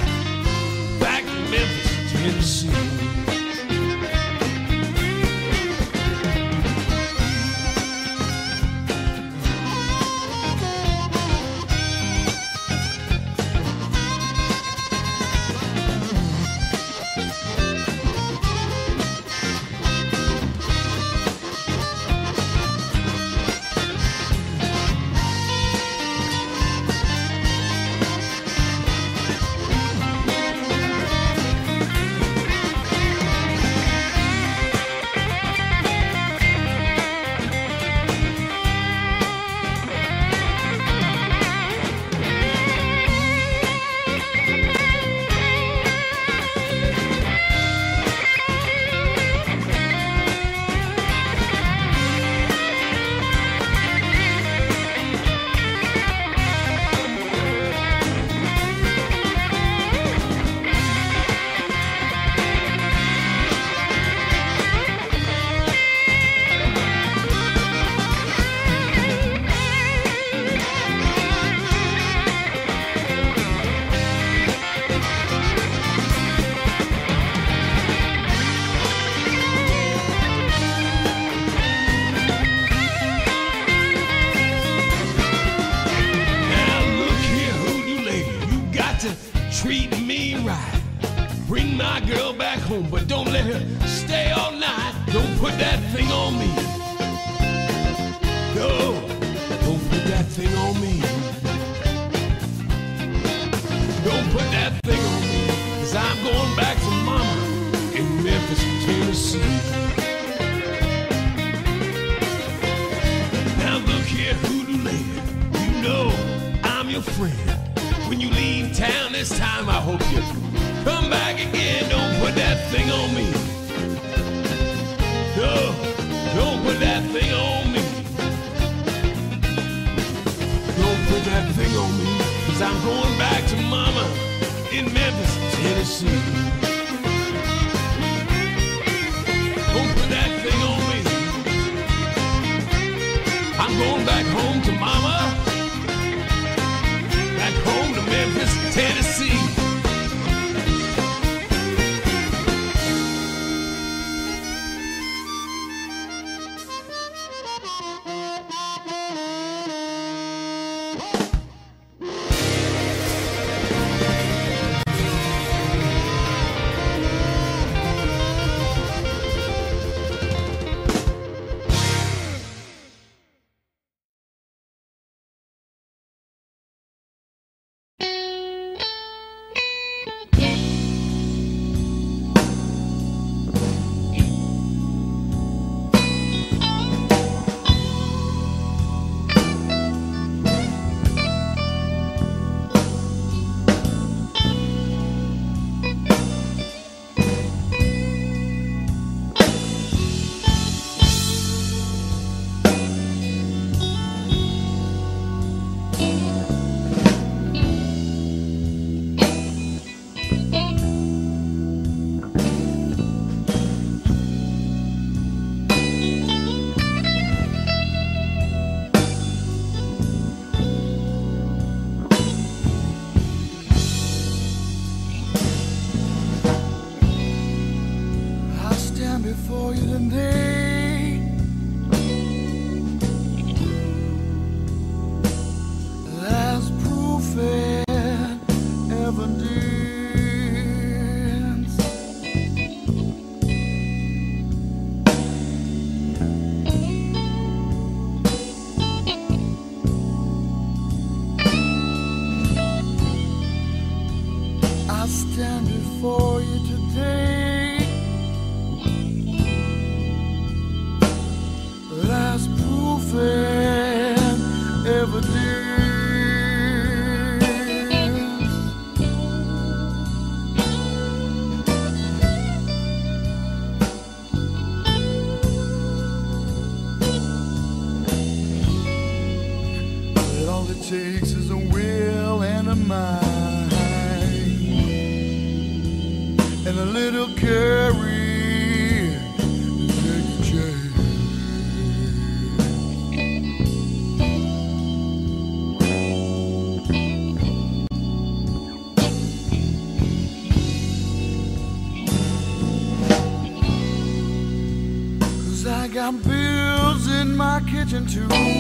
kitchen too.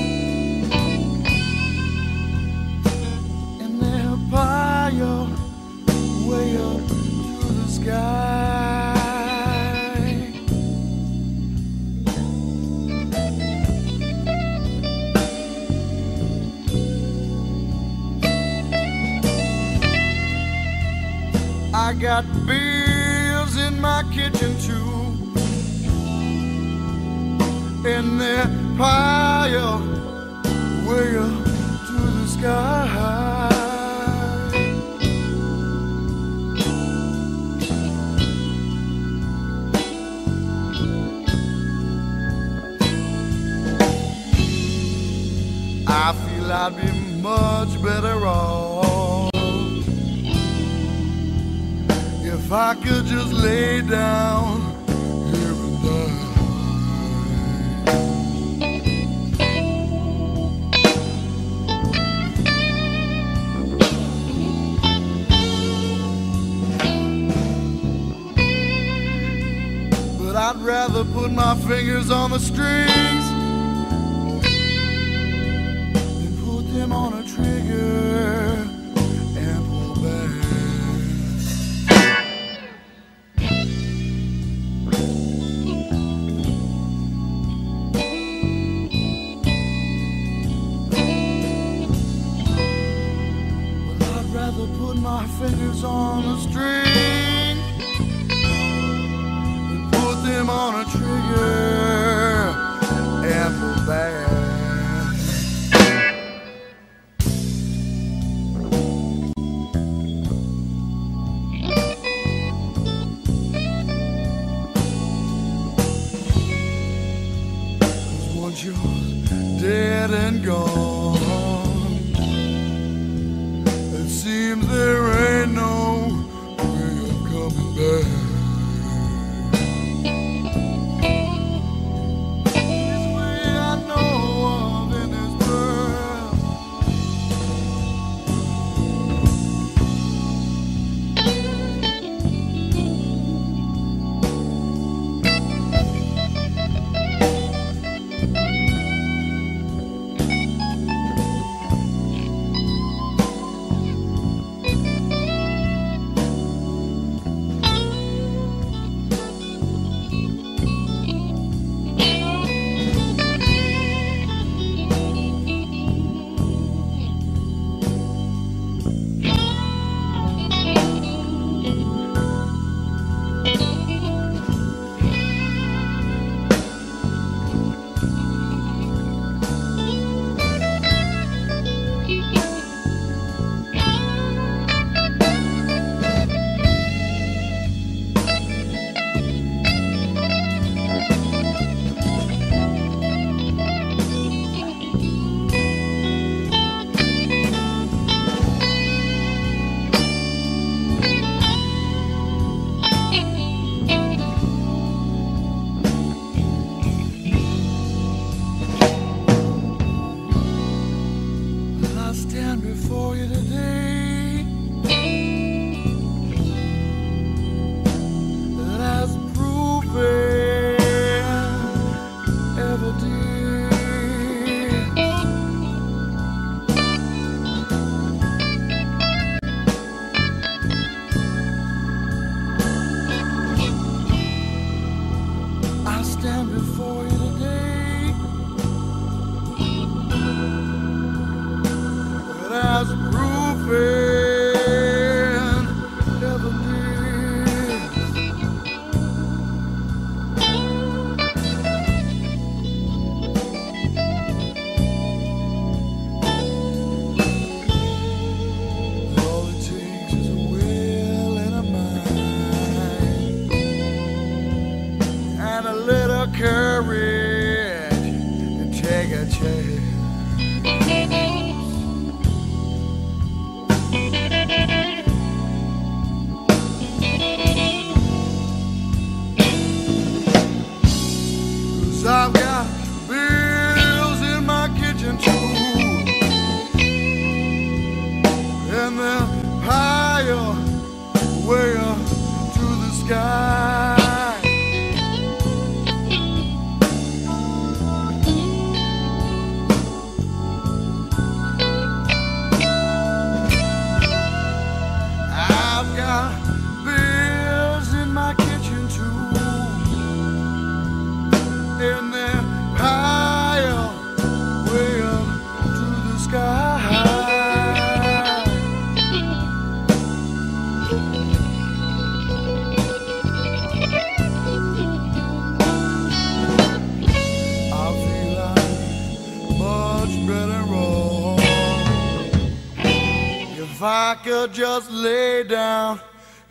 Could just lay down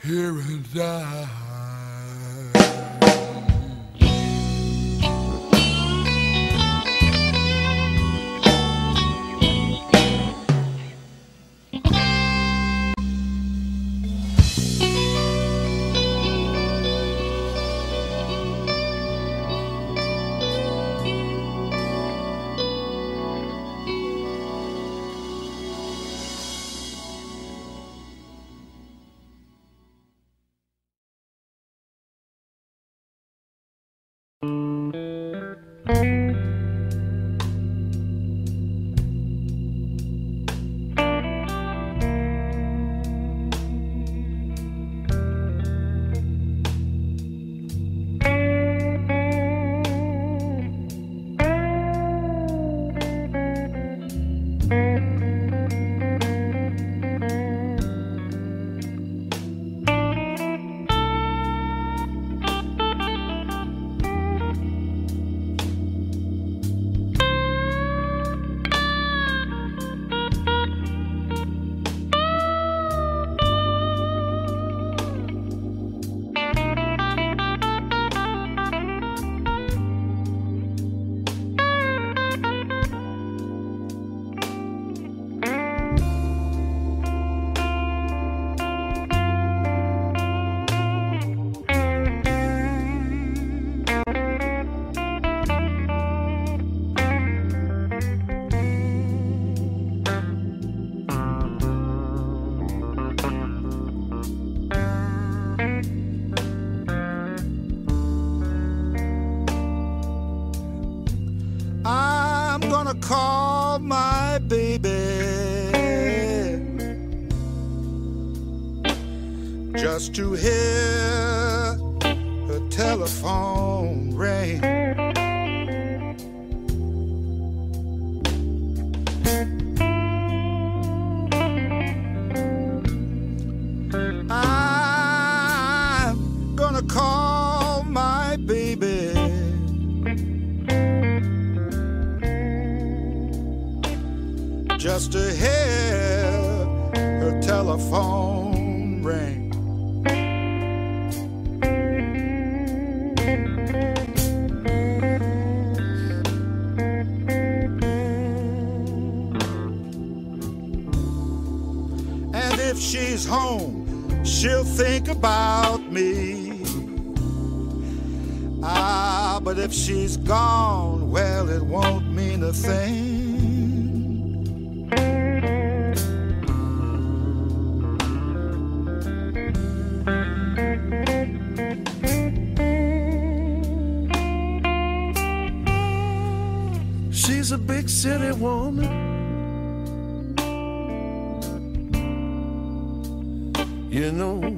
here and die. But
if
she's gone, well, it won't mean a thing.
She's a big city woman. You know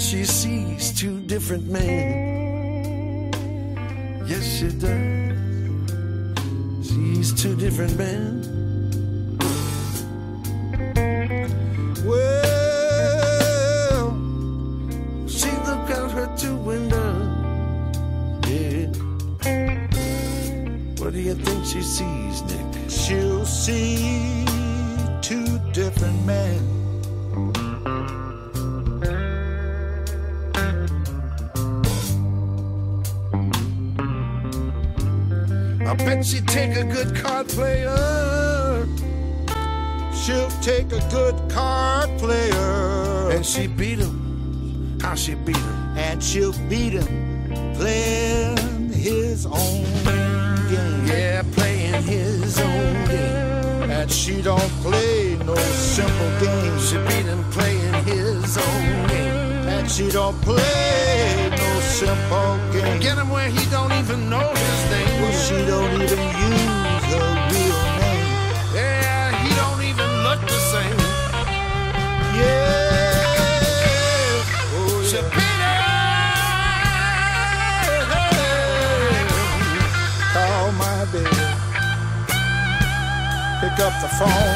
she
sees two different men.
Oh.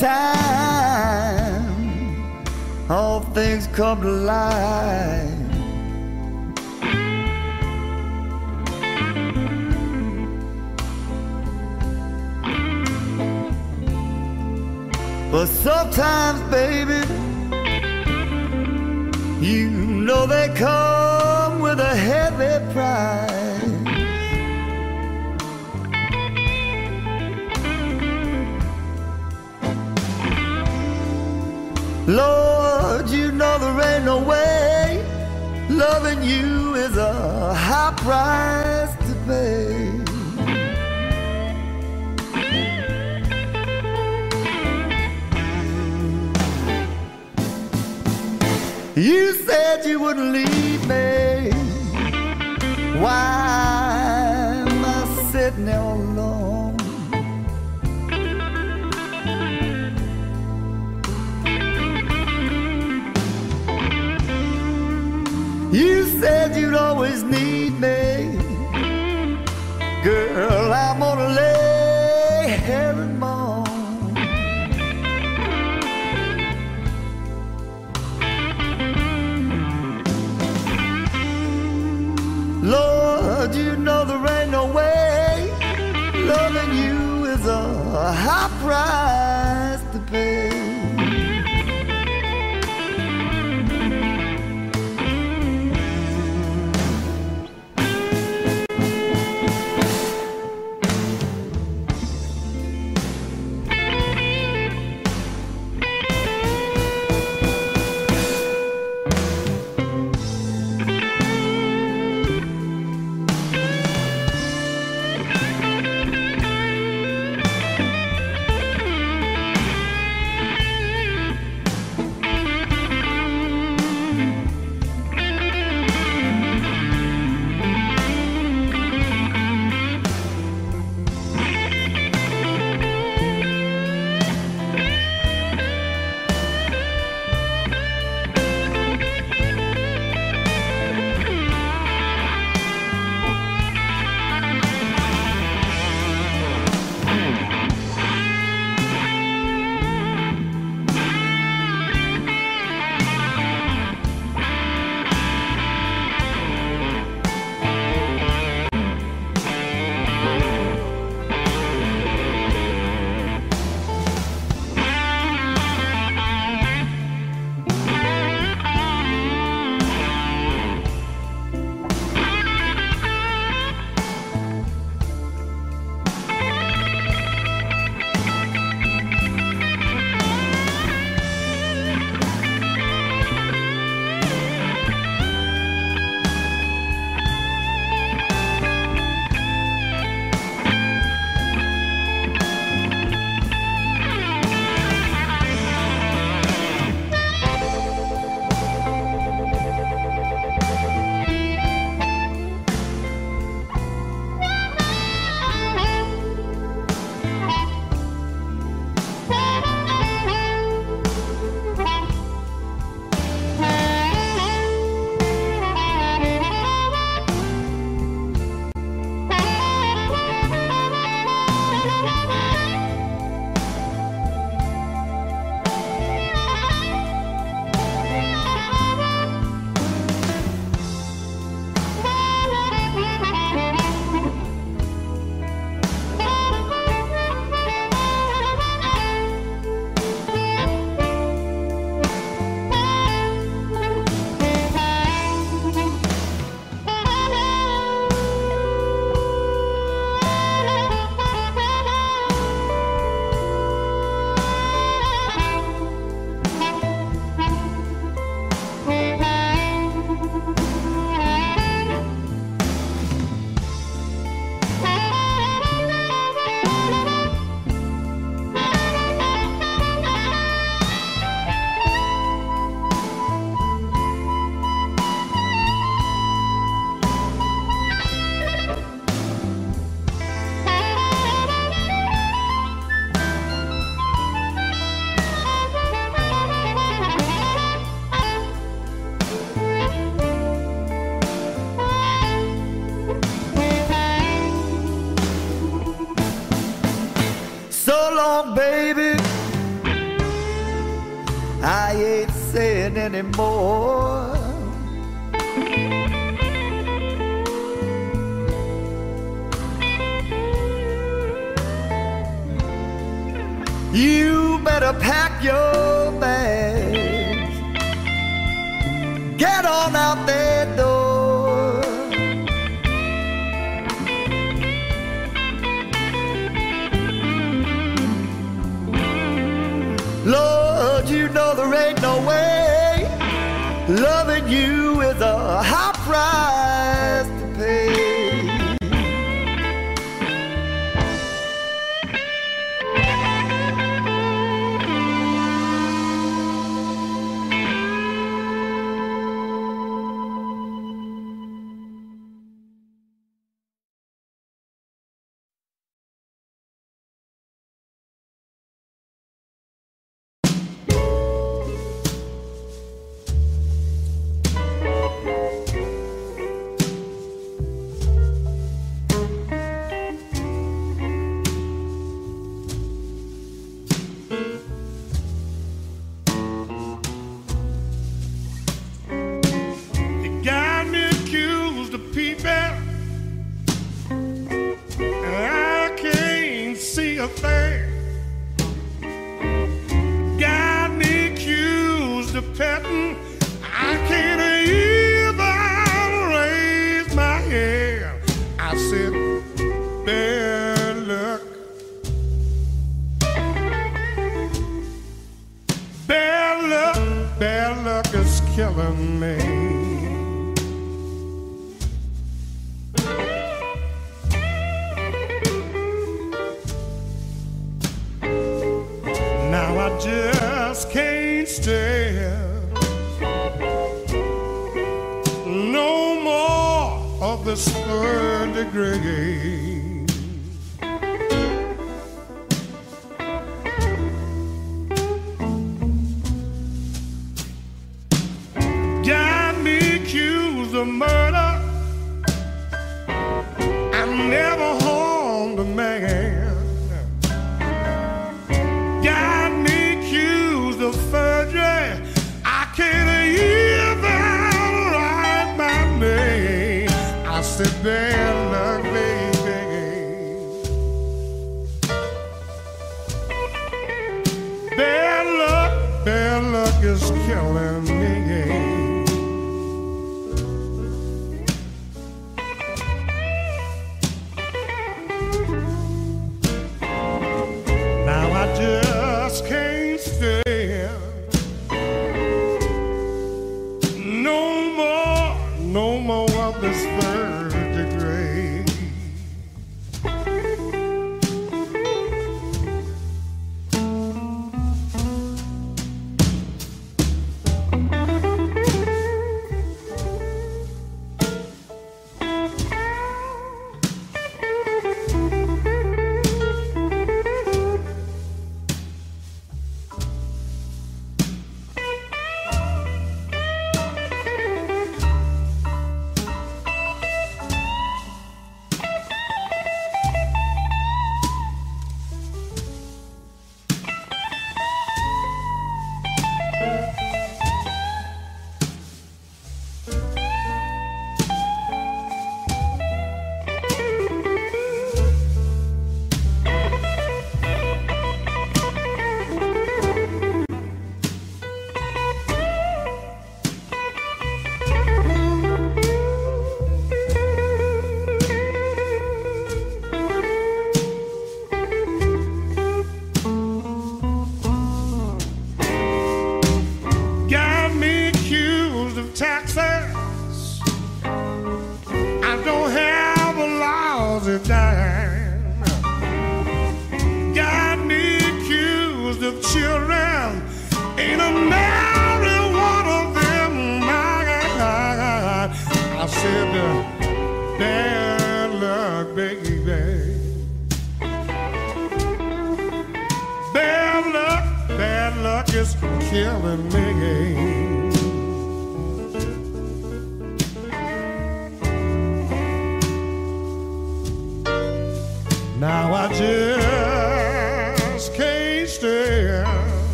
time all things come to light. Anymore.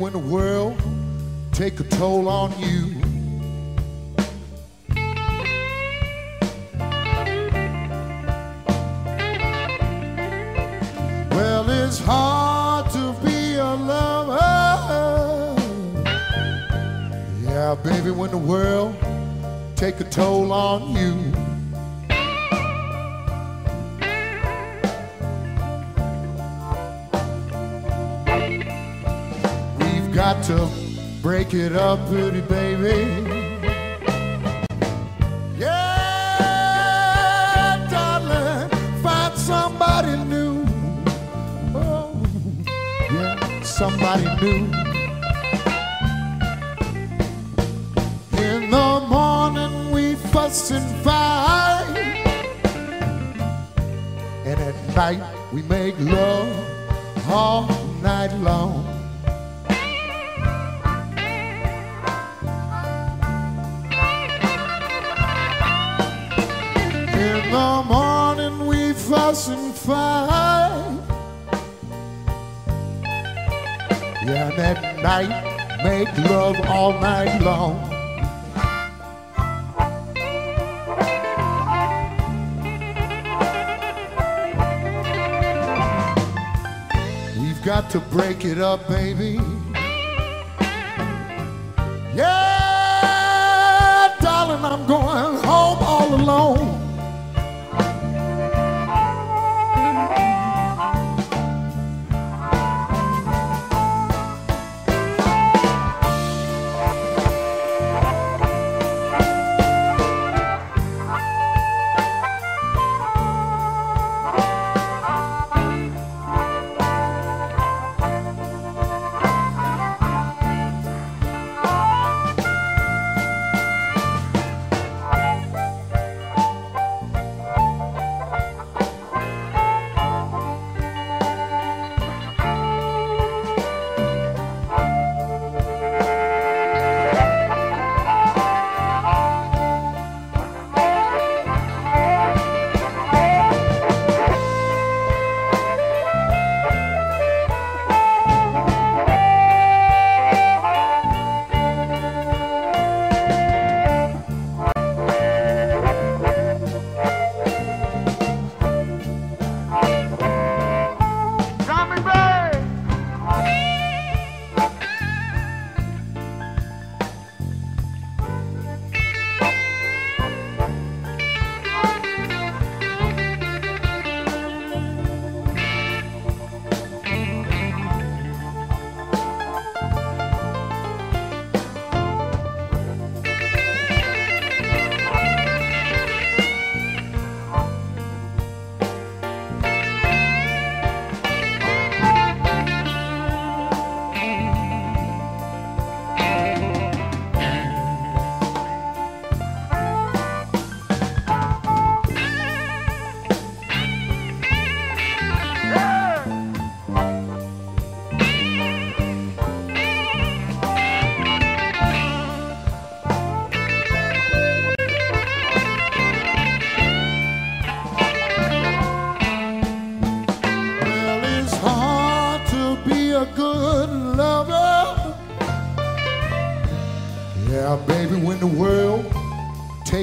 when the
world take a toll on you.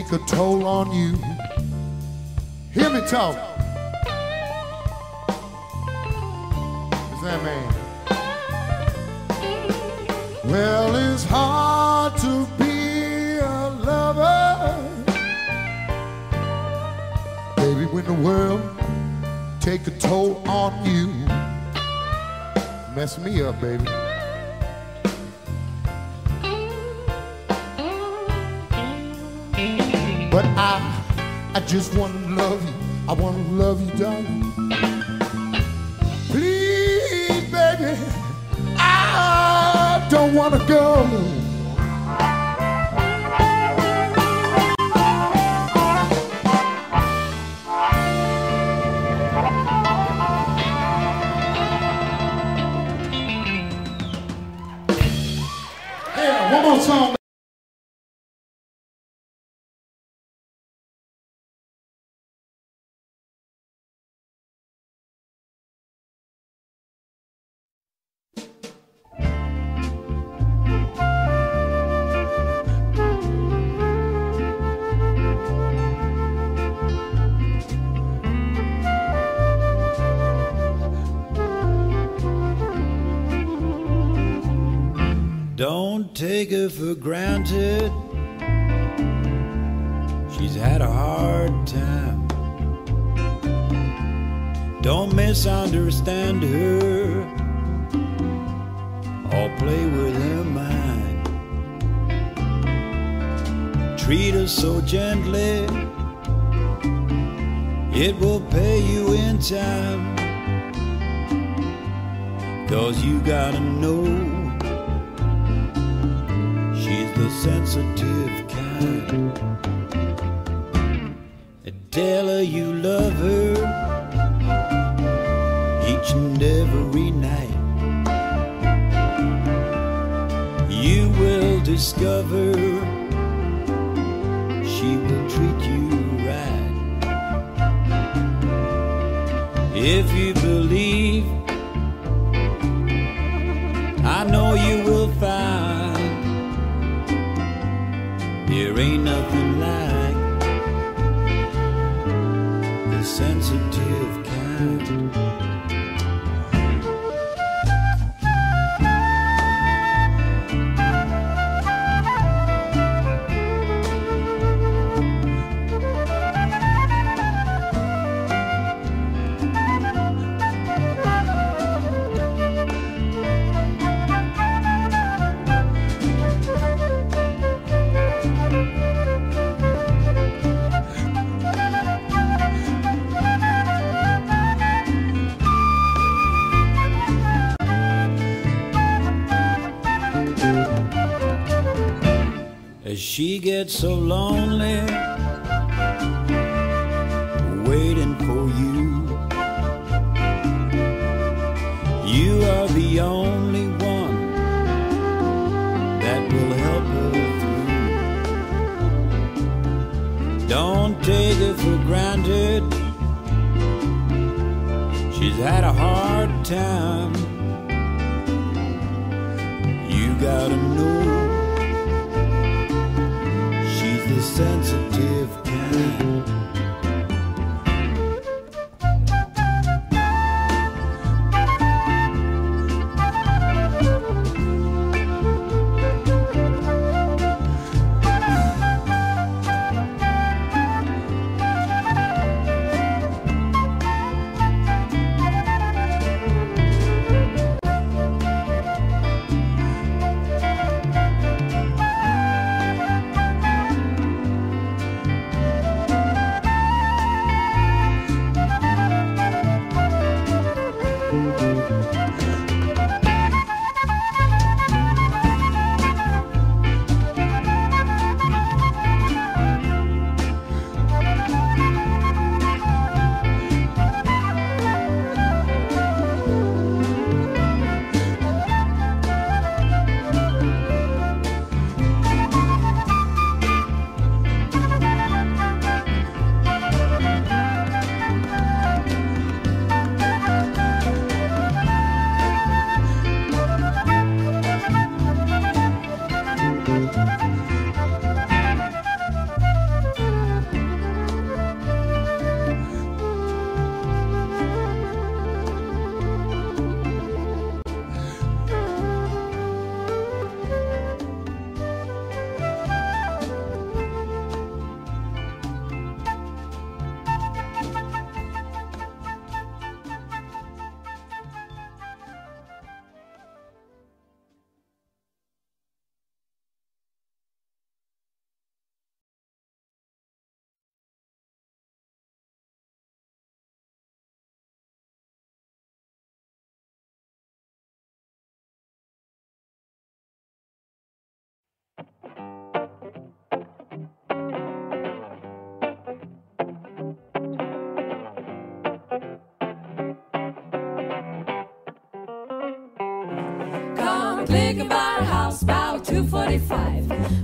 take a toll on you. Hear me talk.
She gets so lonely.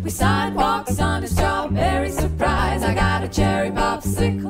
We sidewalks on a strawberry surprise. I got a cherry popsicle.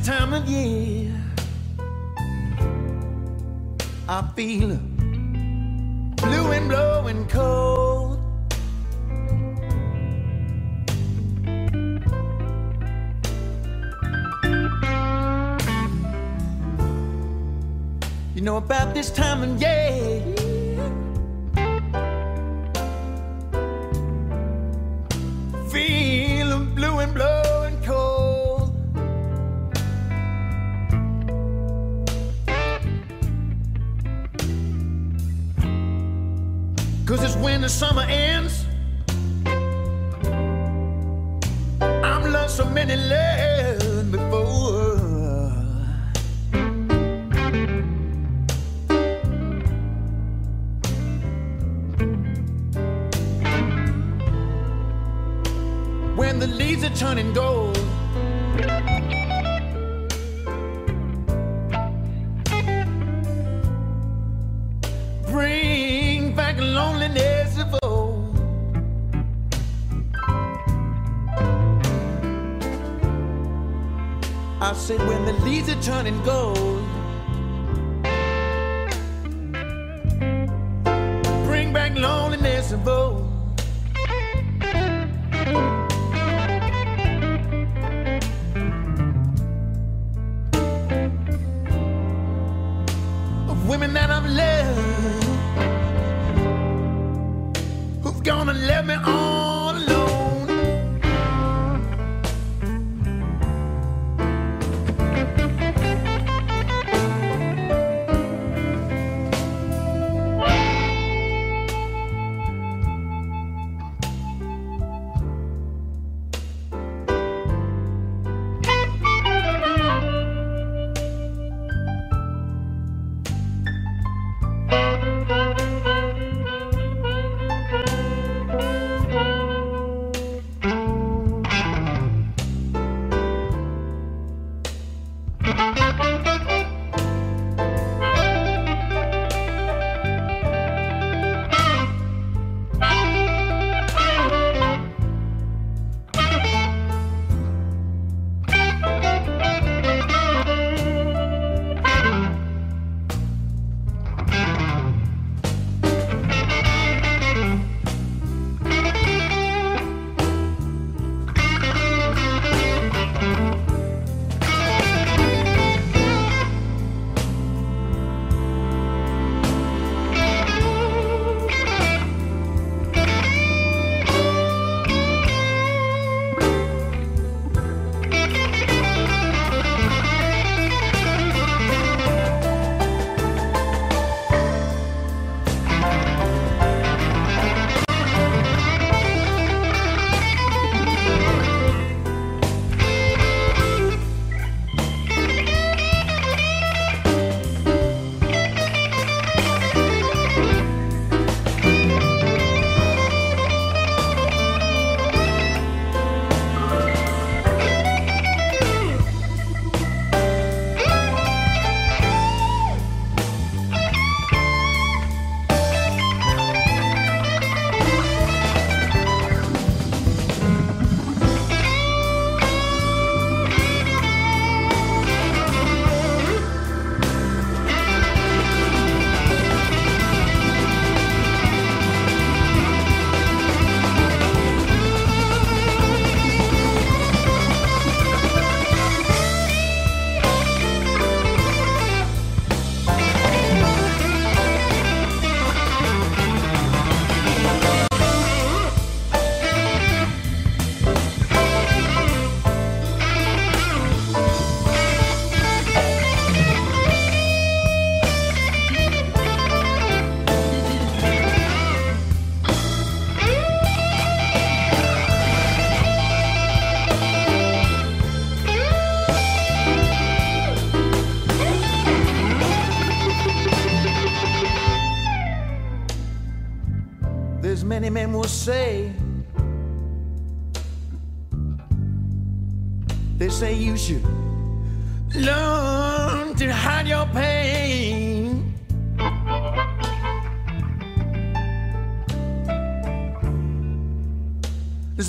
this time of year, I feel blue and blowing cold. You know about this time of year. turn and
go.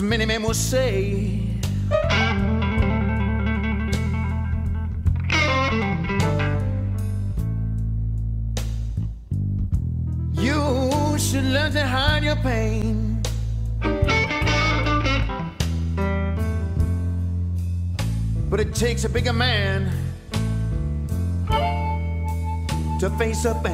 as many men will say. You should learn to hide your pain. But it takes a bigger man to face up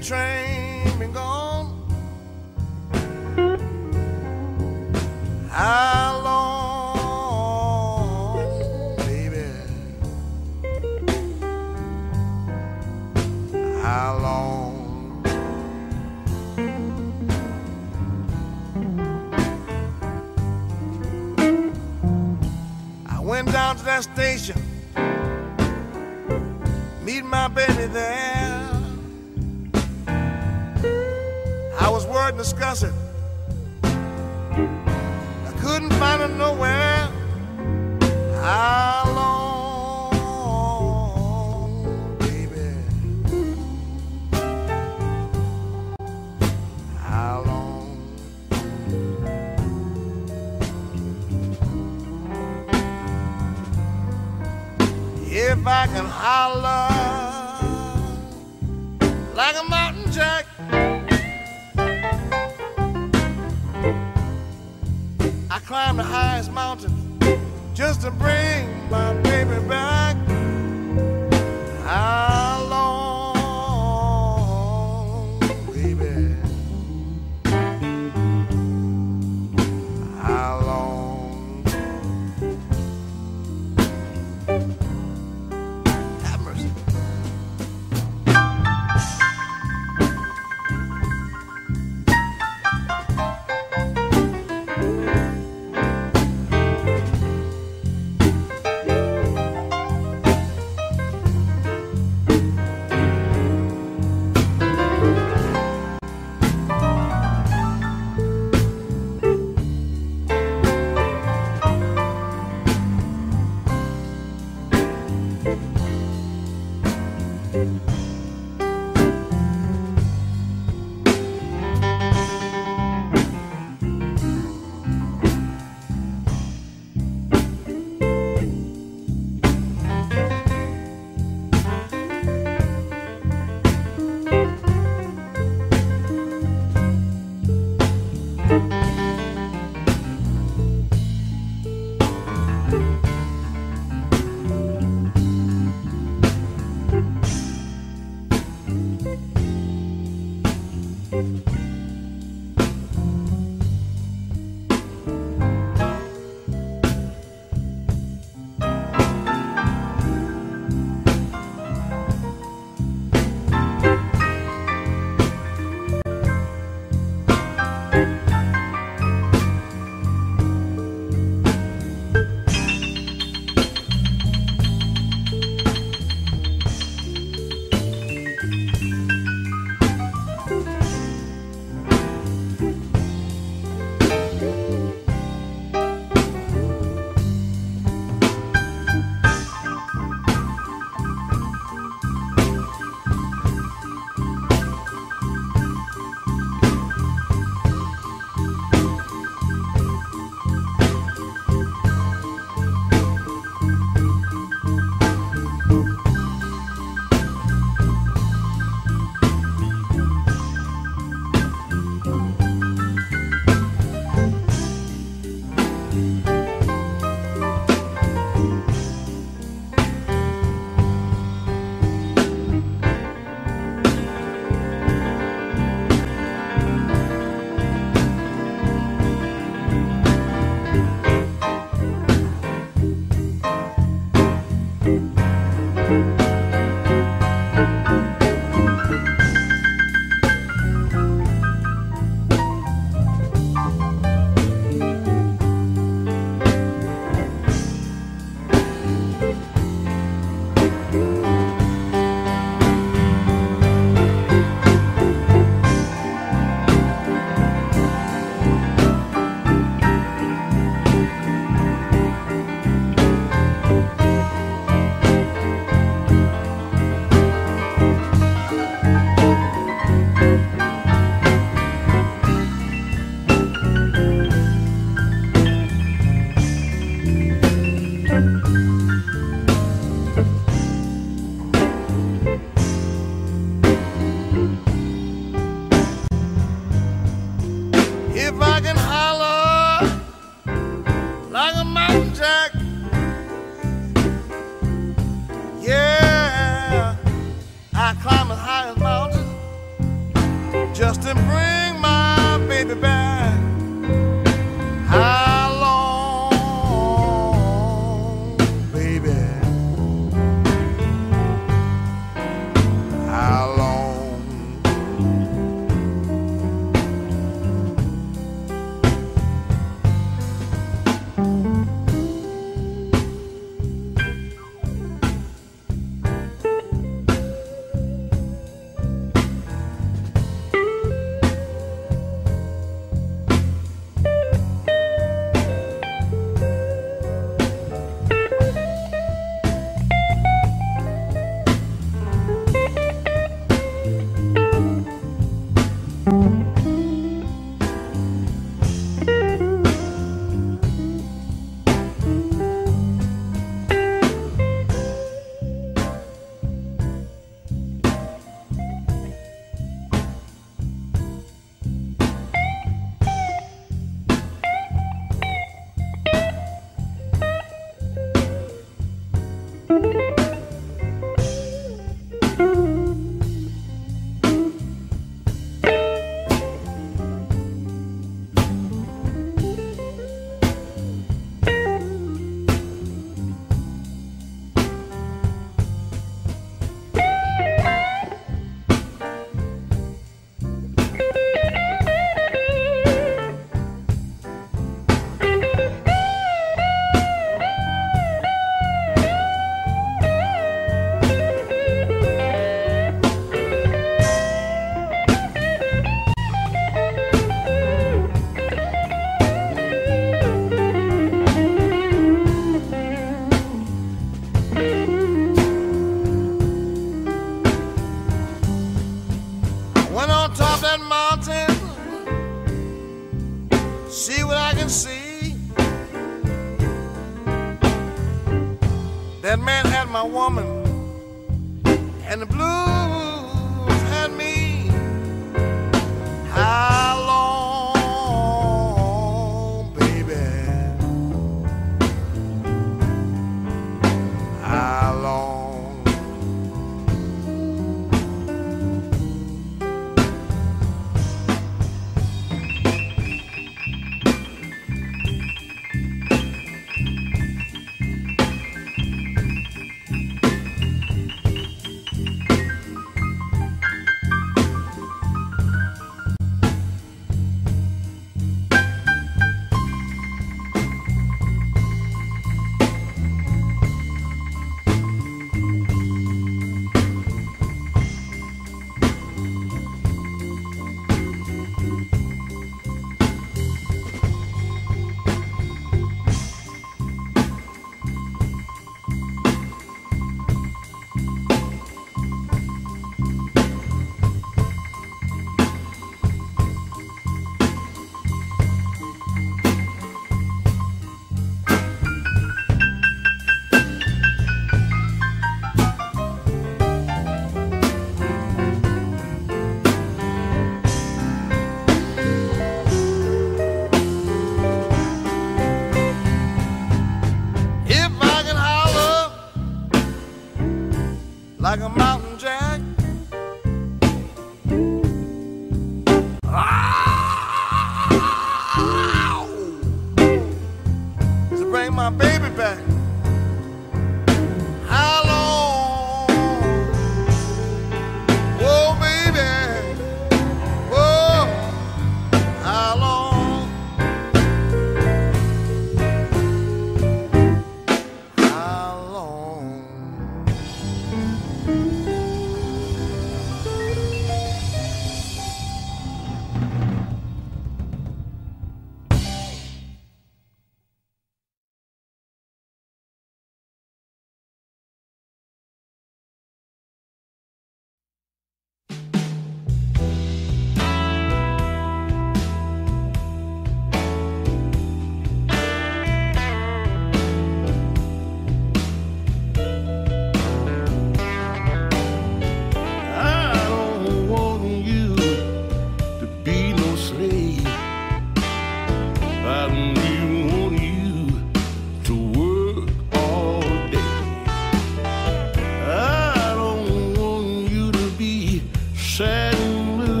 train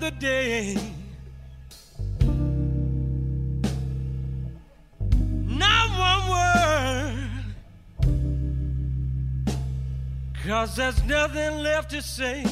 the
day. Not one word, cause there's nothing left to say.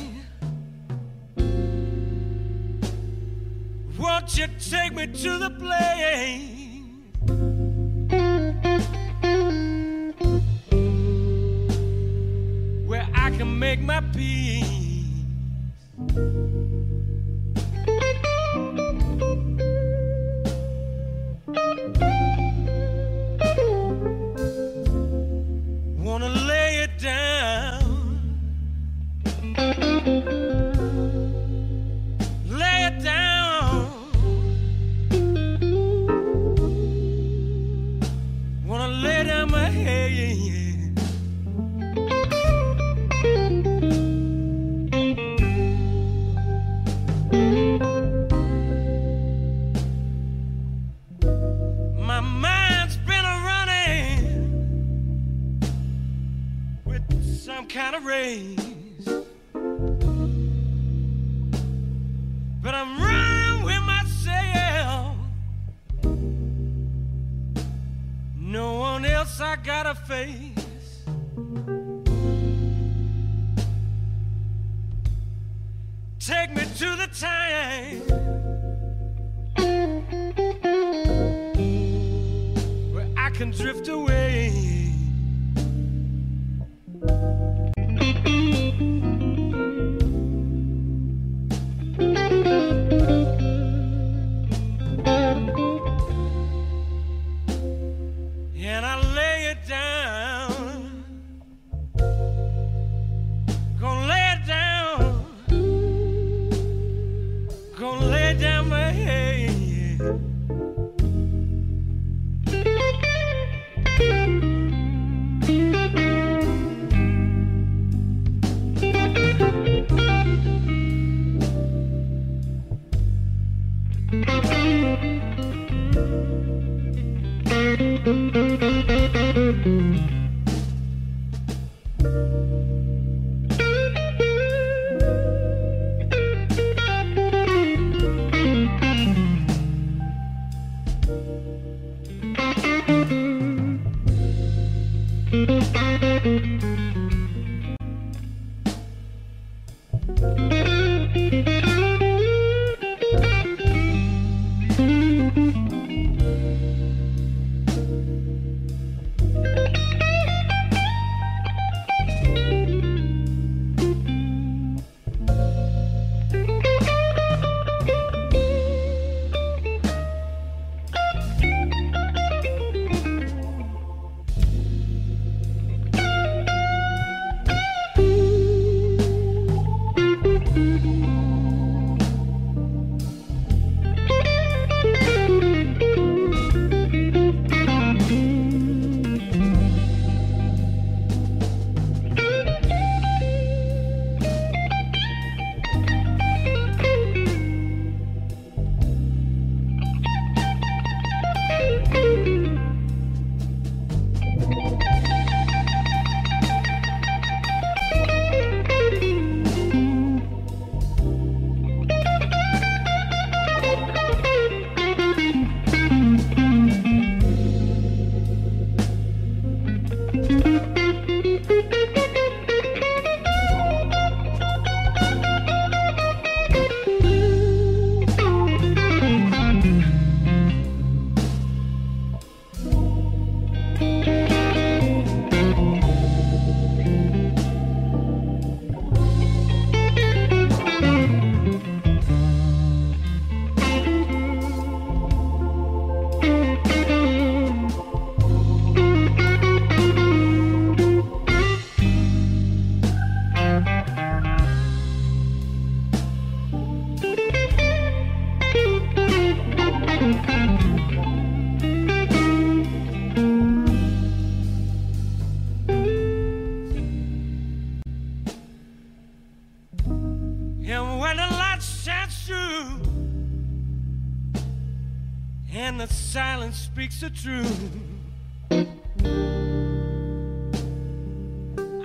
speaks the truth.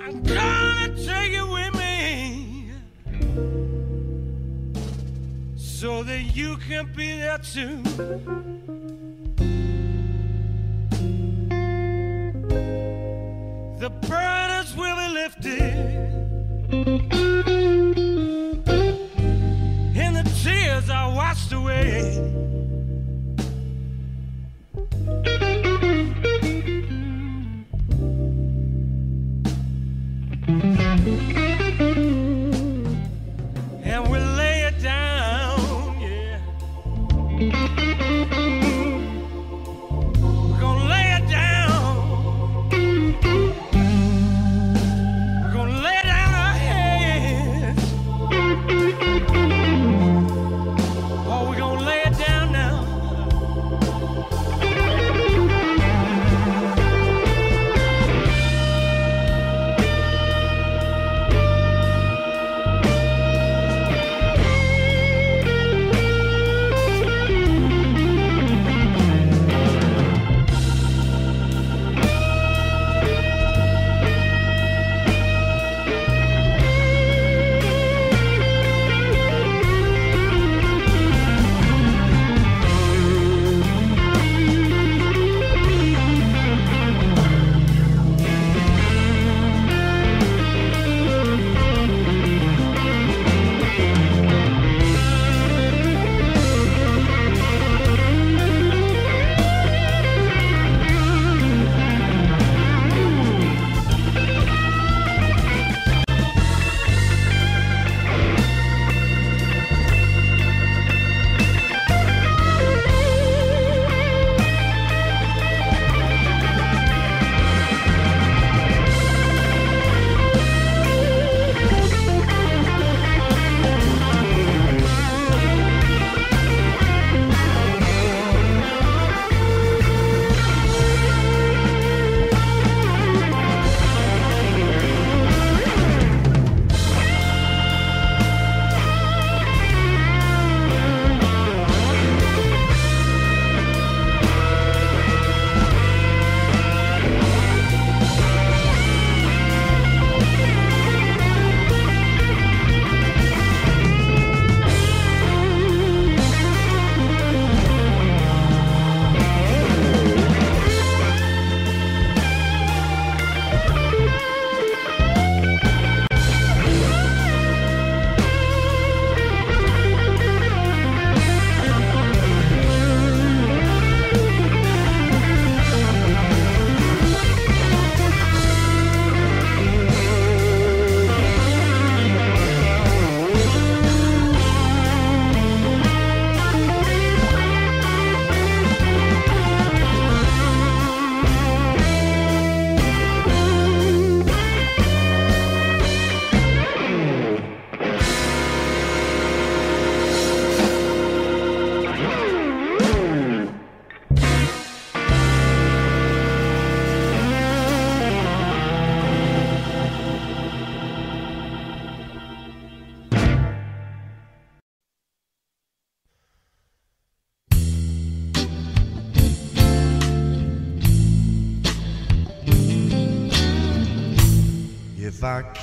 I'm gonna take it with me so that you can be there too. The burdens will be lifted, and the tears are washed away.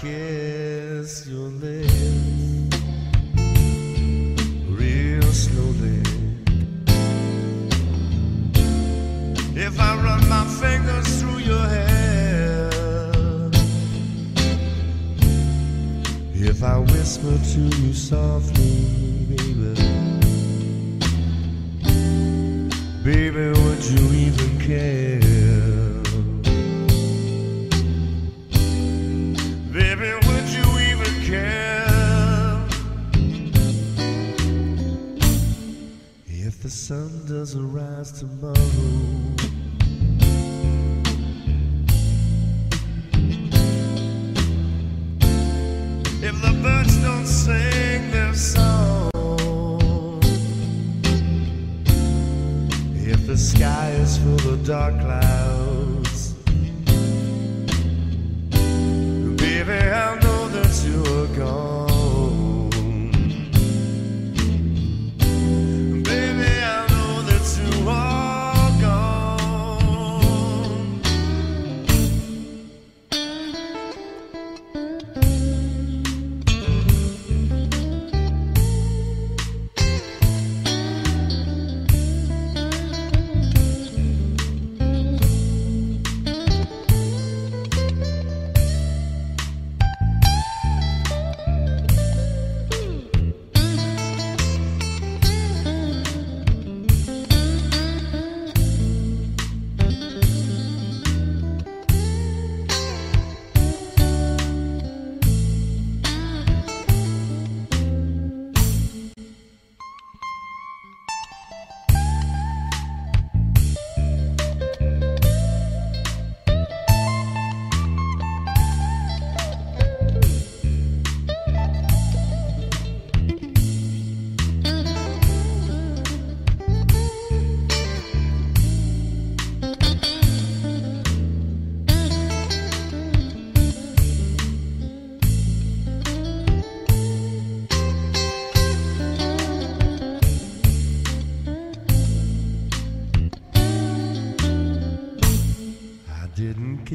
kid.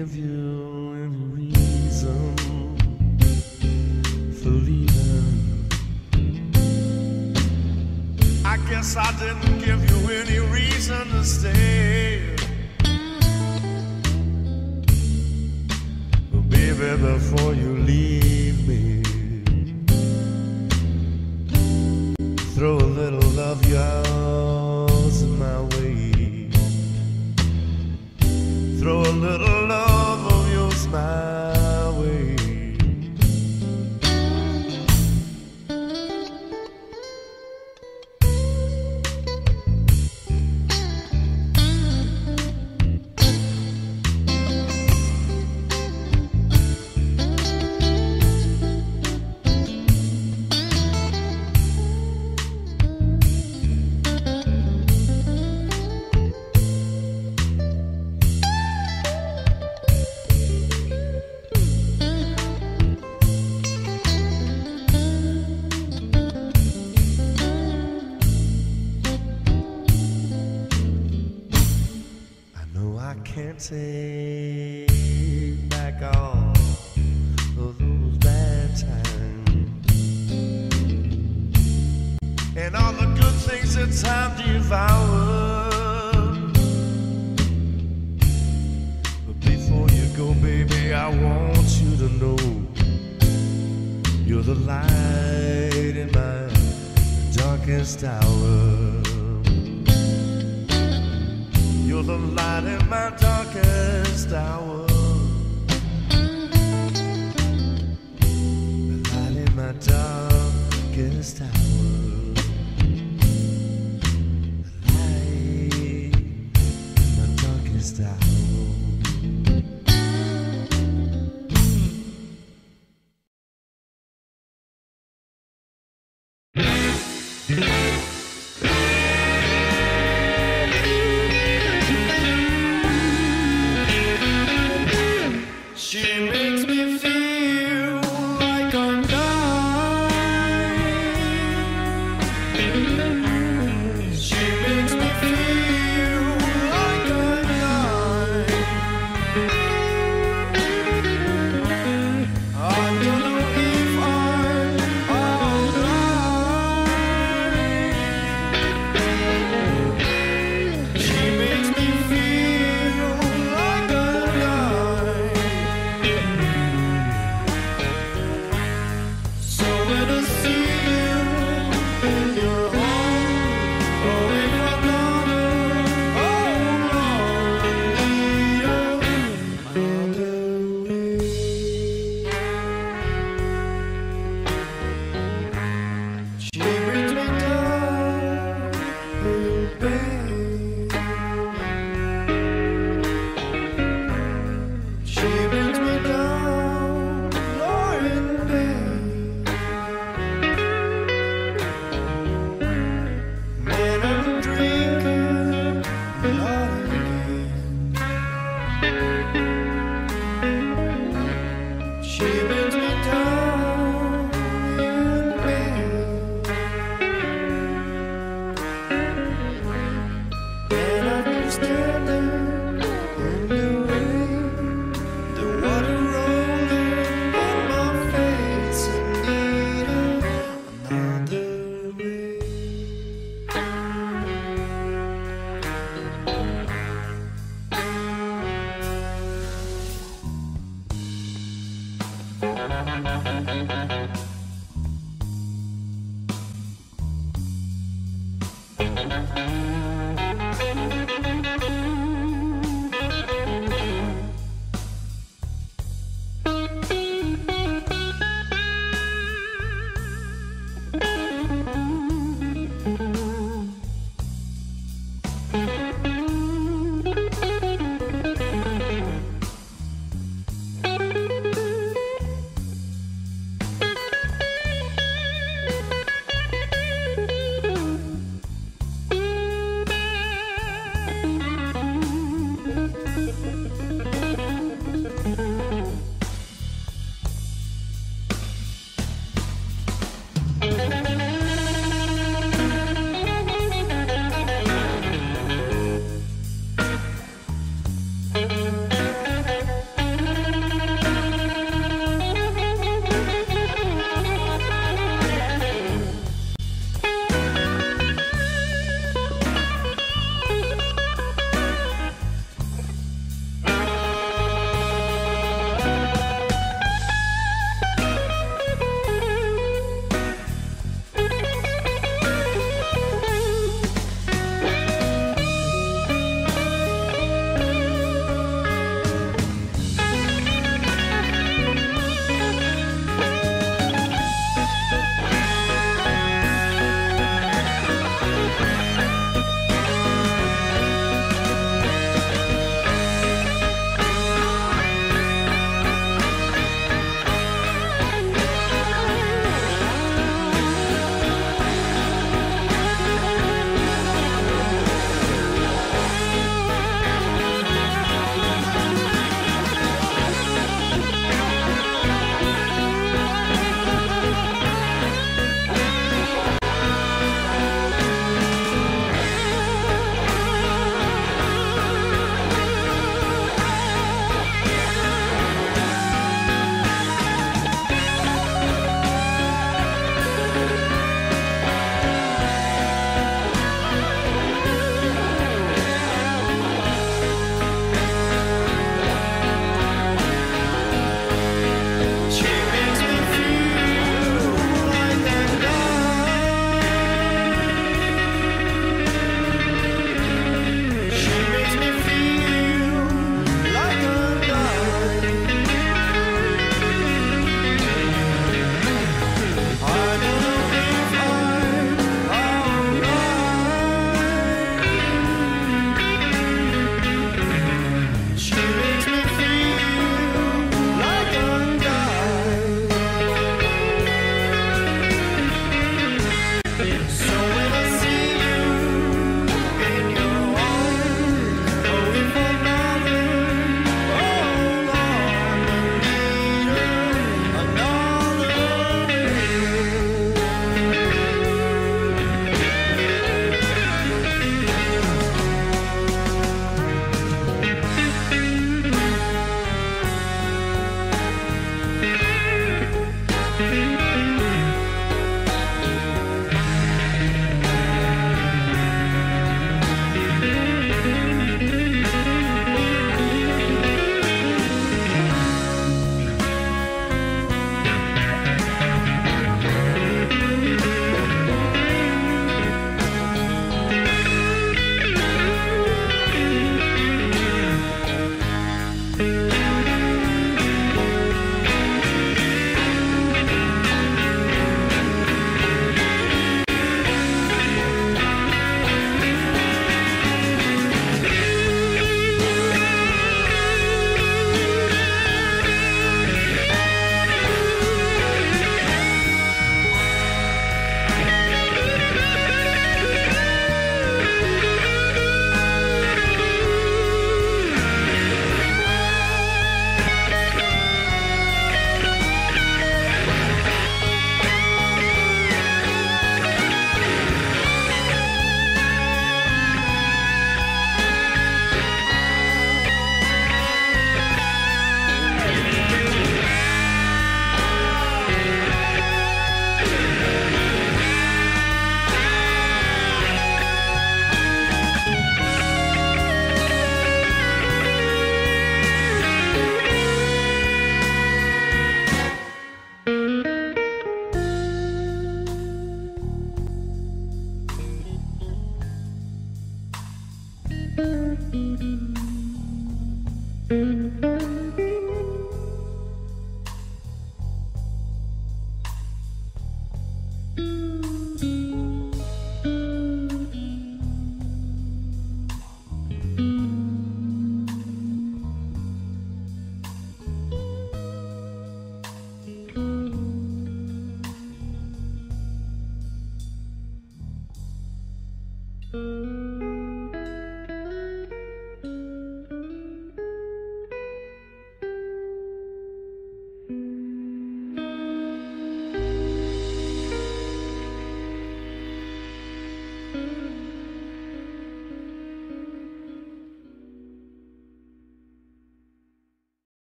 give you any reason for leaving.
I guess I didn't give you any reason to stay.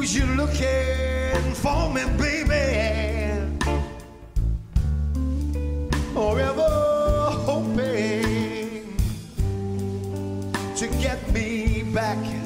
use you looking for me, baby. Forever hoping to get me back.